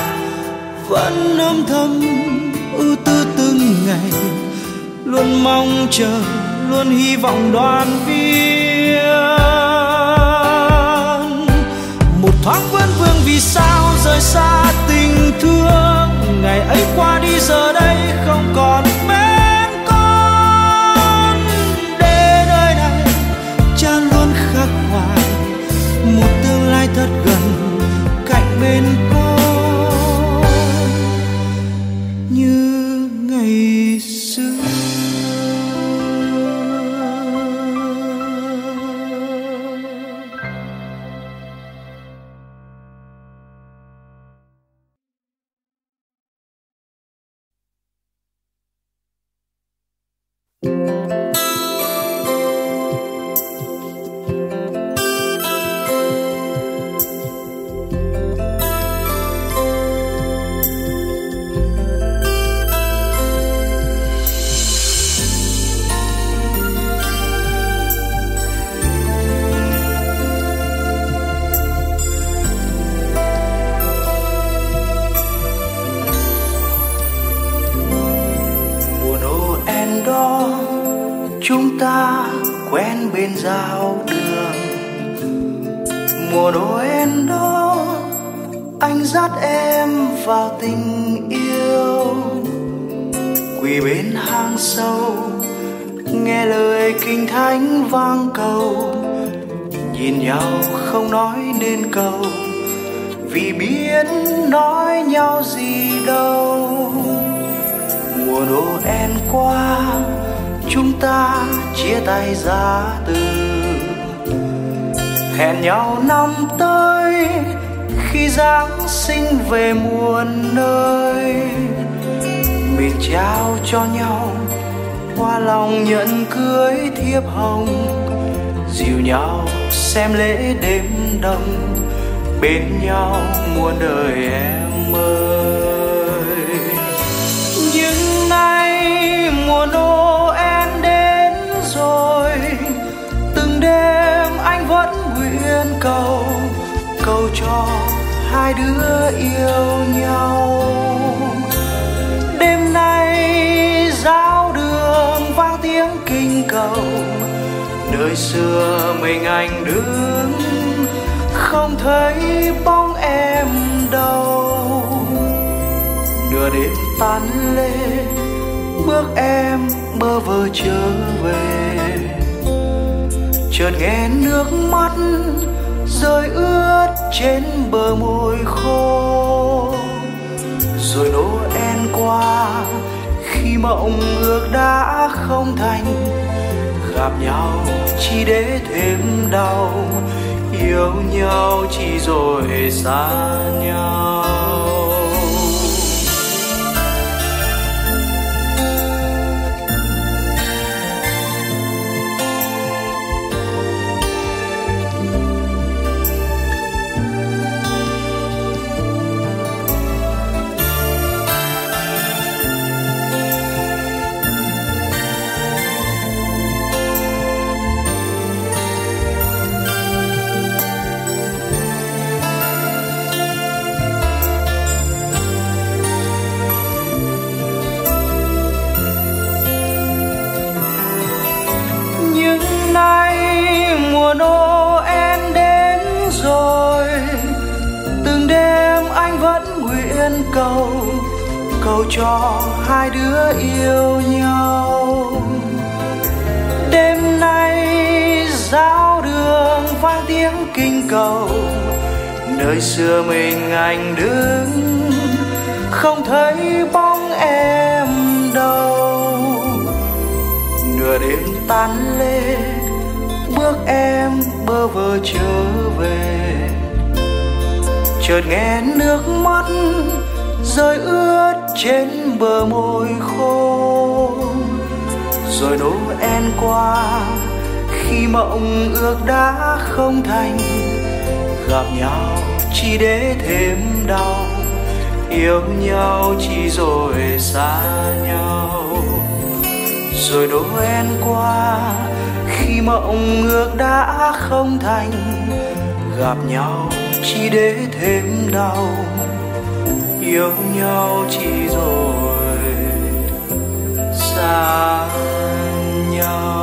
vẫn âm thầm ưu tư từng ngày, luôn mong chờ, luôn hy vọng đoàn viên. Một thoáng vẫn vương vì sao rời xa tình thương, ngày ấy qua đi giờ đây không còn rất gần cạnh bên nhau muôn đời em ơi. Nhưng nay mùa Noel đến rồi, từng đêm anh vẫn nguyện cầu cầu cho hai đứa yêu nhau. Đêm nay giáo đường vang tiếng kinh cầu nơi xưa mình anh đứng, không thấy bóng tan lên bước em bơ vơ trở về. Chợt nghe nước mắt rơi ướt trên bờ môi khô. Rồi Noel qua, khi mộng ước đã không thành, gặp nhau chỉ để thêm đau. Yêu nhau chỉ rồi xa nhau. Anh đứng, không thấy bóng em đâu. Nửa đêm tan lên bước em bơ vơ trở về. Chợt nghe nước mắt rơi ướt trên bờ môi khô. Rồi Noel qua, khi mộng ước đã không thành, gặp nhau chỉ để thêm đau. Yêu nhau chỉ rồi xa nhau. Rồi Noel qua, khi mộng ước đã không thành, gặp nhau chỉ để thêm đau. Yêu nhau chỉ rồi xa nhau.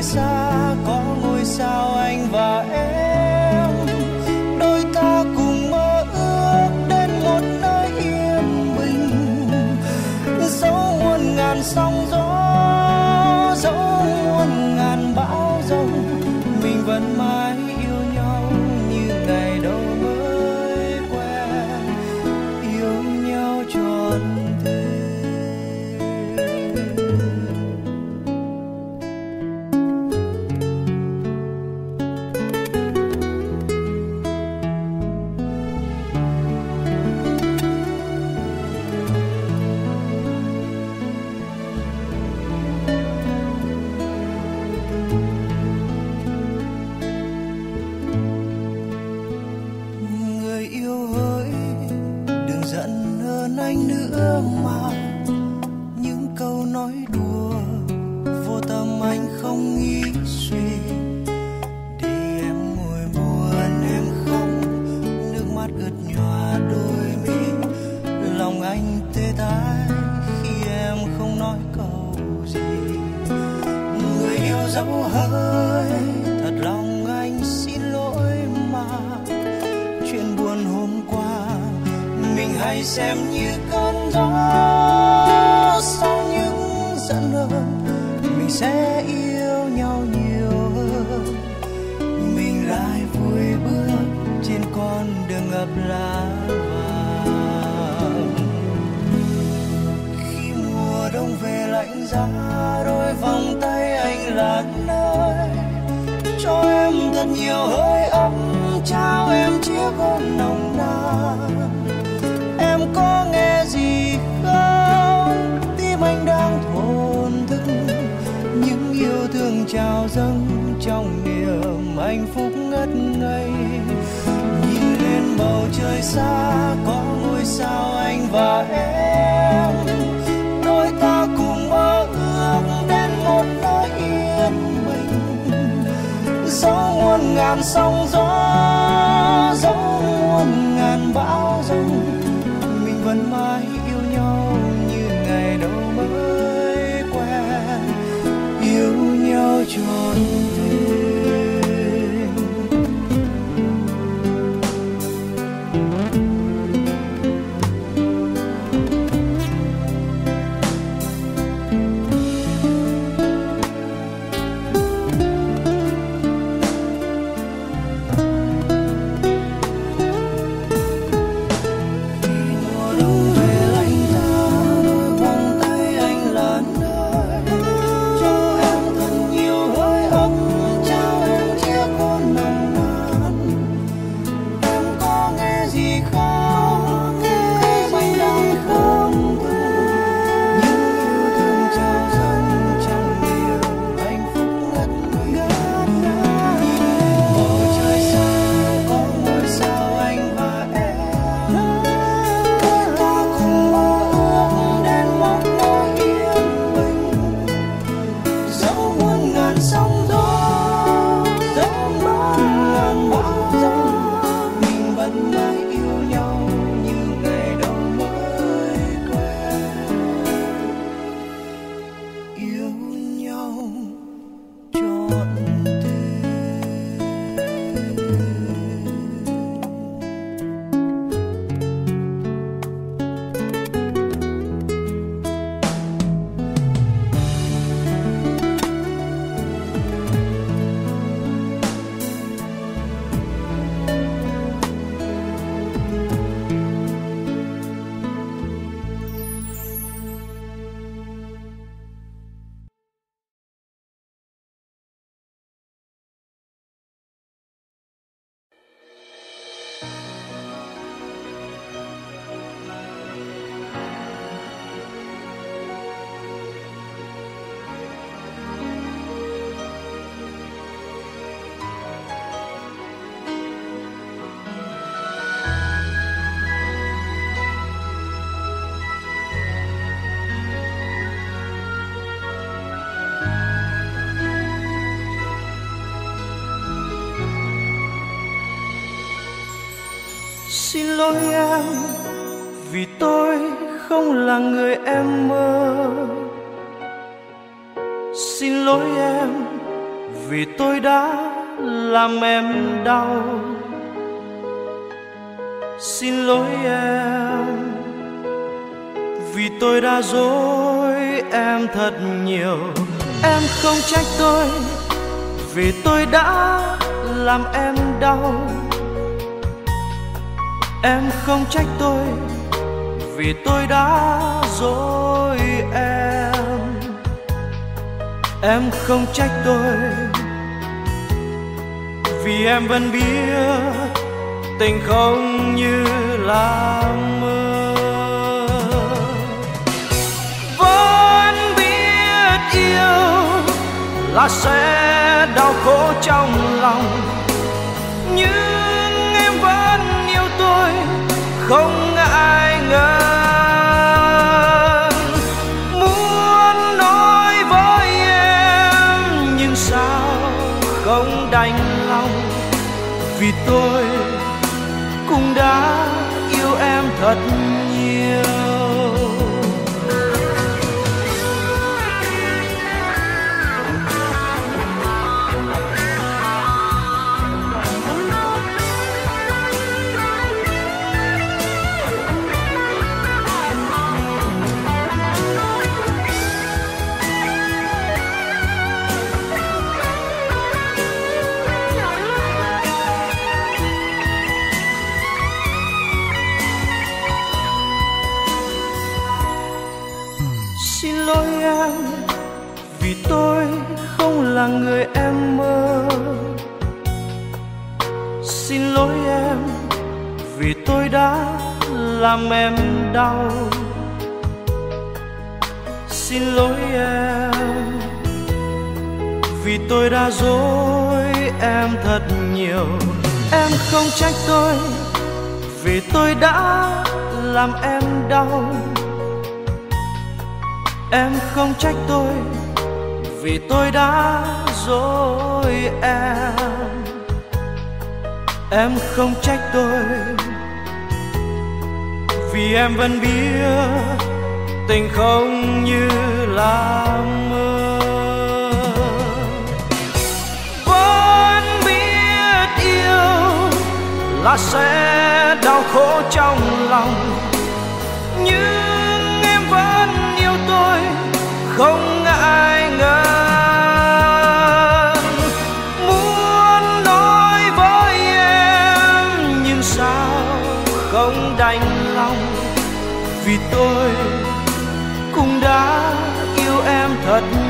Bầu trời xin lỗi em, vì tôi không là người em mơ. Xin lỗi em, vì tôi đã làm em đau. Xin lỗi em, vì tôi đã dối em thật nhiều. Em không trách tôi, vì tôi đã làm em đau em không trách tôi vì tôi đã dối em. Em không trách tôi vì em vẫn biết tình không như là mơ. Vẫn biết yêu là sẽ đau khổ trong lòng, nhưng không ngại ngần muốn nói với em, nhưng sao không đành lòng? Vì tôi cũng đã yêu em thật nhiều người em mơ. Xin lỗi em vì tôi đã làm em đau. Xin lỗi em vì tôi đã dối em thật nhiều. Em không trách tôi vì tôi đã làm em đau. Em không trách tôi vì tôi đã dối em. Em không trách tôi, vì em vẫn biết tình không như là mơ. Vẫn biết yêu là sẽ đau khổ trong lòng, nhưng em vẫn yêu tôi, không ngại ngờ. Vì tôi cũng đã yêu em thật nhiều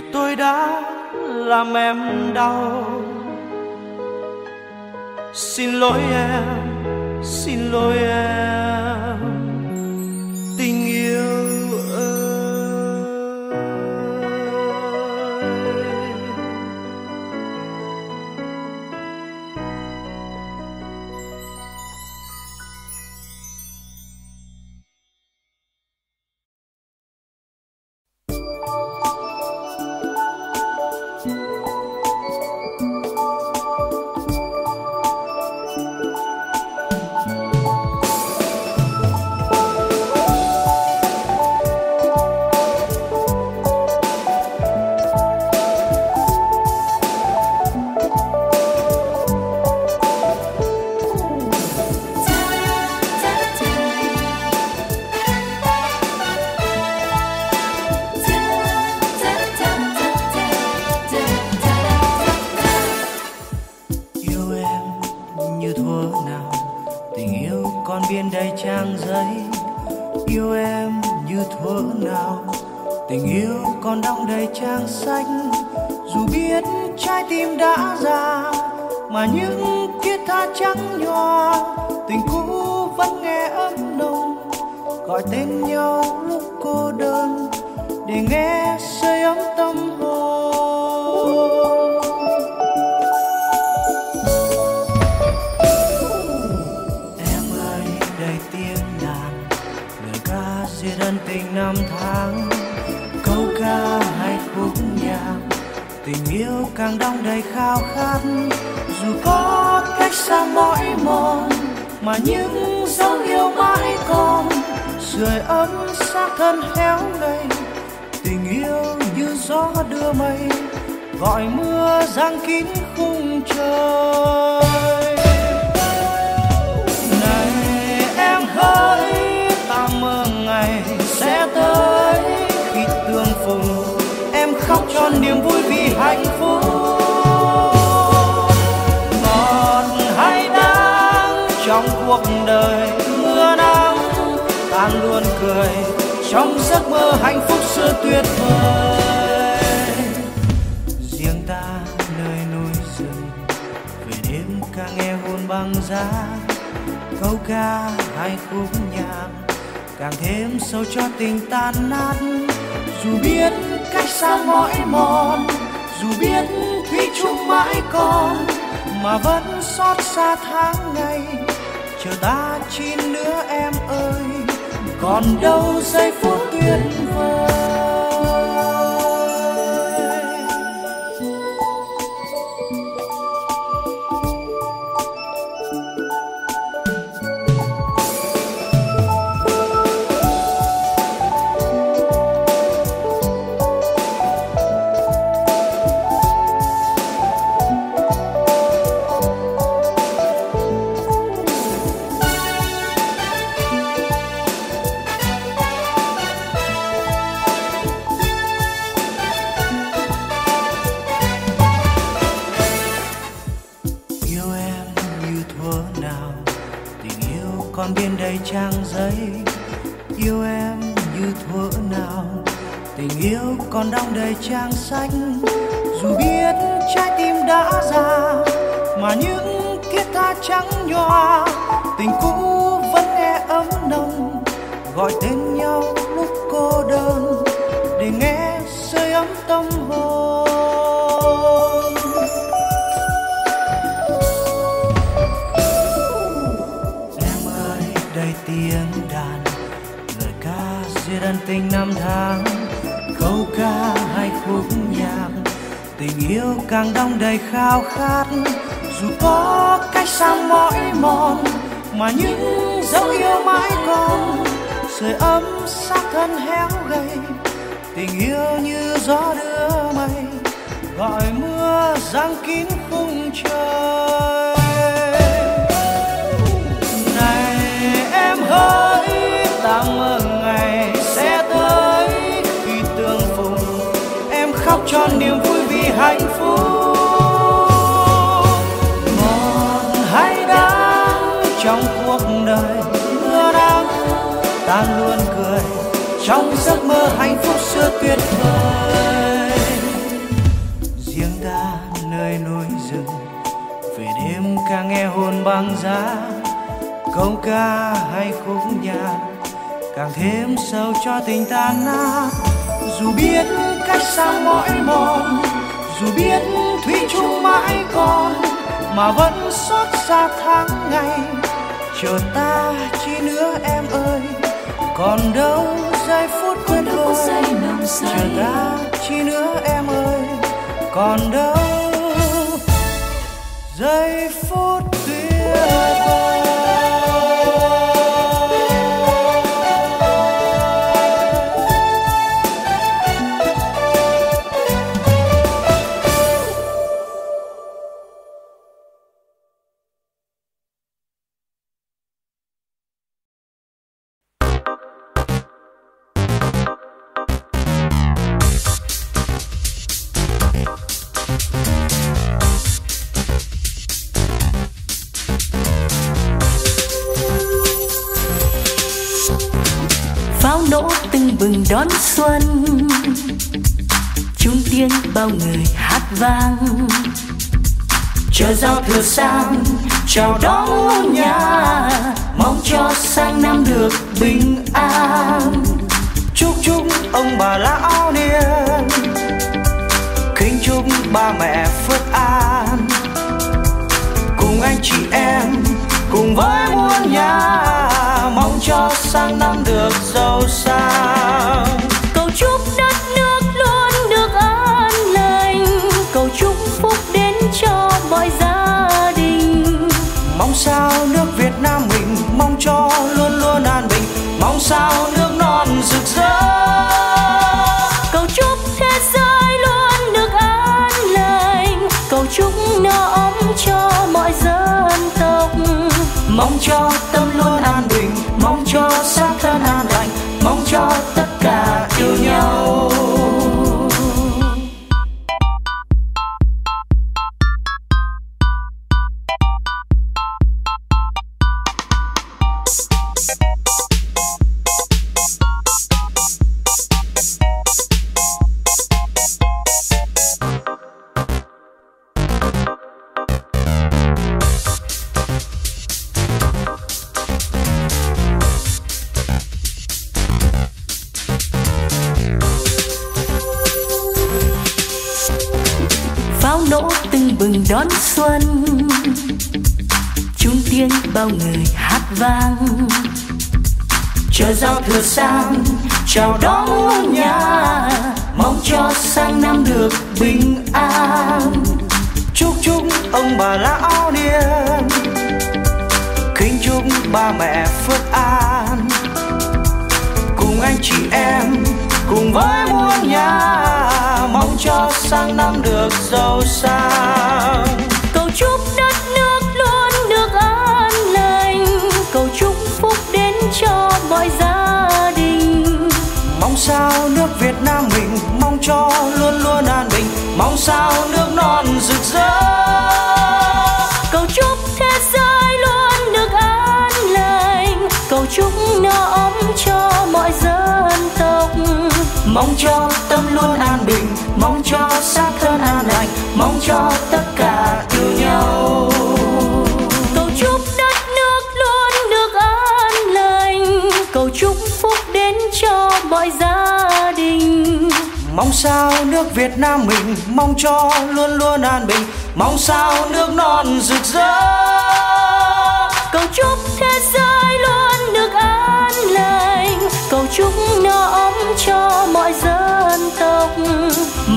vì tôi đã làm em đau. Xin lỗi em xin lỗi em. Hồn giá câu ca hay khúc nhạc, càng thêm sâu cho tình tan nát. Dù biết cách xa mỏi mòn, dù biết thủy chung mãi còn, mà vẫn xót xa tháng ngày. Chờ ta chi nữa em ơi, còn đâu giây phút tuyệt vời. Khao khát. Dù có cách xa mỏi mòn, mà những dấu yêu mãi còn. Sưởi ấm xác thân héo gầy, tình yêu như gió đưa mây, gọi mưa giăng kín khung trời. Này, em hỡi, ta mơ ngày sẽ tới. Khi tương phùng, em khóc cho niềm trong giấc mơ hạnh phúc xưa tuyệt vời. Riêng ta nơi núi rừng, về đêm ca nghe hồn băng giá. Câu ca hay khúc nhạc, càng thêm sâu cho tình tan nát dù biết cách xa mỏi mòn, dù biết thủy chung mãi còn, mà vẫn xót xa tháng ngày. Chờ ta chi nữa em ơi, còn đâu giây phút tuyệt có vời chờ ta chi nữa em ơi còn đâu. Giây phút tuyệt vời chào đón nhà. Mong cho sang năm được bình an. Chúc chúc ông bà lão niên. Kính chúc ba mẹ phước an. Cùng anh chị em, cùng với muôn nhà. Mong cho sang năm được giàu sang. Sao nước non rực rỡ? Cầu chúc thế giới luôn được an lành. Cầu chúc no ấm cho mọi dân tộc. Mong cho tâm luôn an bình mong cho xác thân an lành mong cho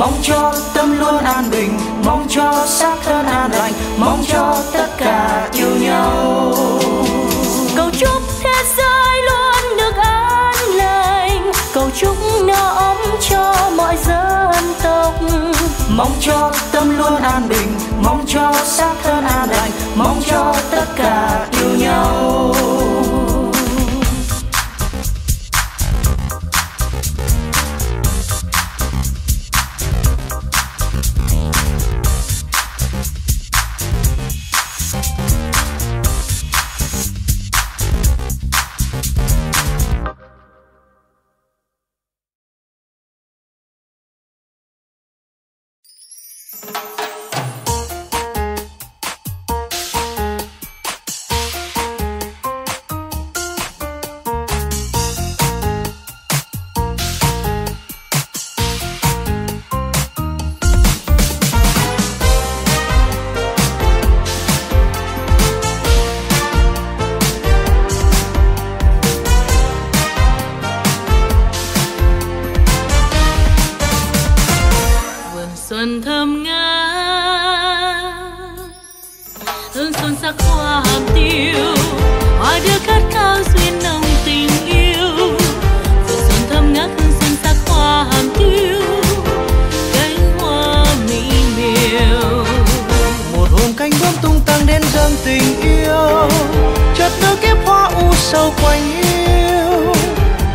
mong cho tâm luôn an bình mong cho xác thân an lành mong cho tất cả yêu nhau. Cầu chúc thế giới luôn được an lành cầu chúc no ấm cho mọi dân tộc. Mong cho tâm luôn an bình mong cho xác sau quanh yêu.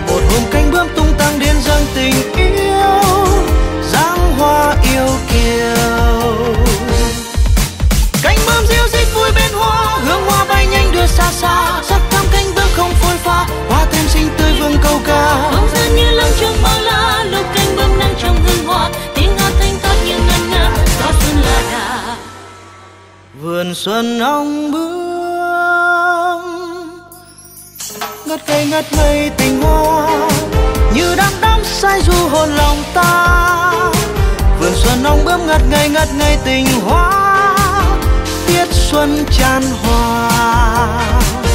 Một hôm cánh bướm tung tăng đến dâng tình yêu dáng hoa yêu kiều. Cánh bướm diêu dít vui bên hoa hương hoa bay nhanh đưa xa xa. Sắc thắm cánh bướm không phôi pha hoa thêm xinh tươi vương câu ca. Không gian như lắm trong bao la lúc cánh bướm nắng trong hương hoa. Tiếng hoa thanh thoát như ngân nga gió xuân là đà. Vườn xuân ong bướm ngất ngây ngất ngây tình hoa, như đang đắm say du hồn lòng ta. Vườn xuân nong bướm ngất ngây ngất ngây tình hoa, tiết xuân tràn hòa hoa.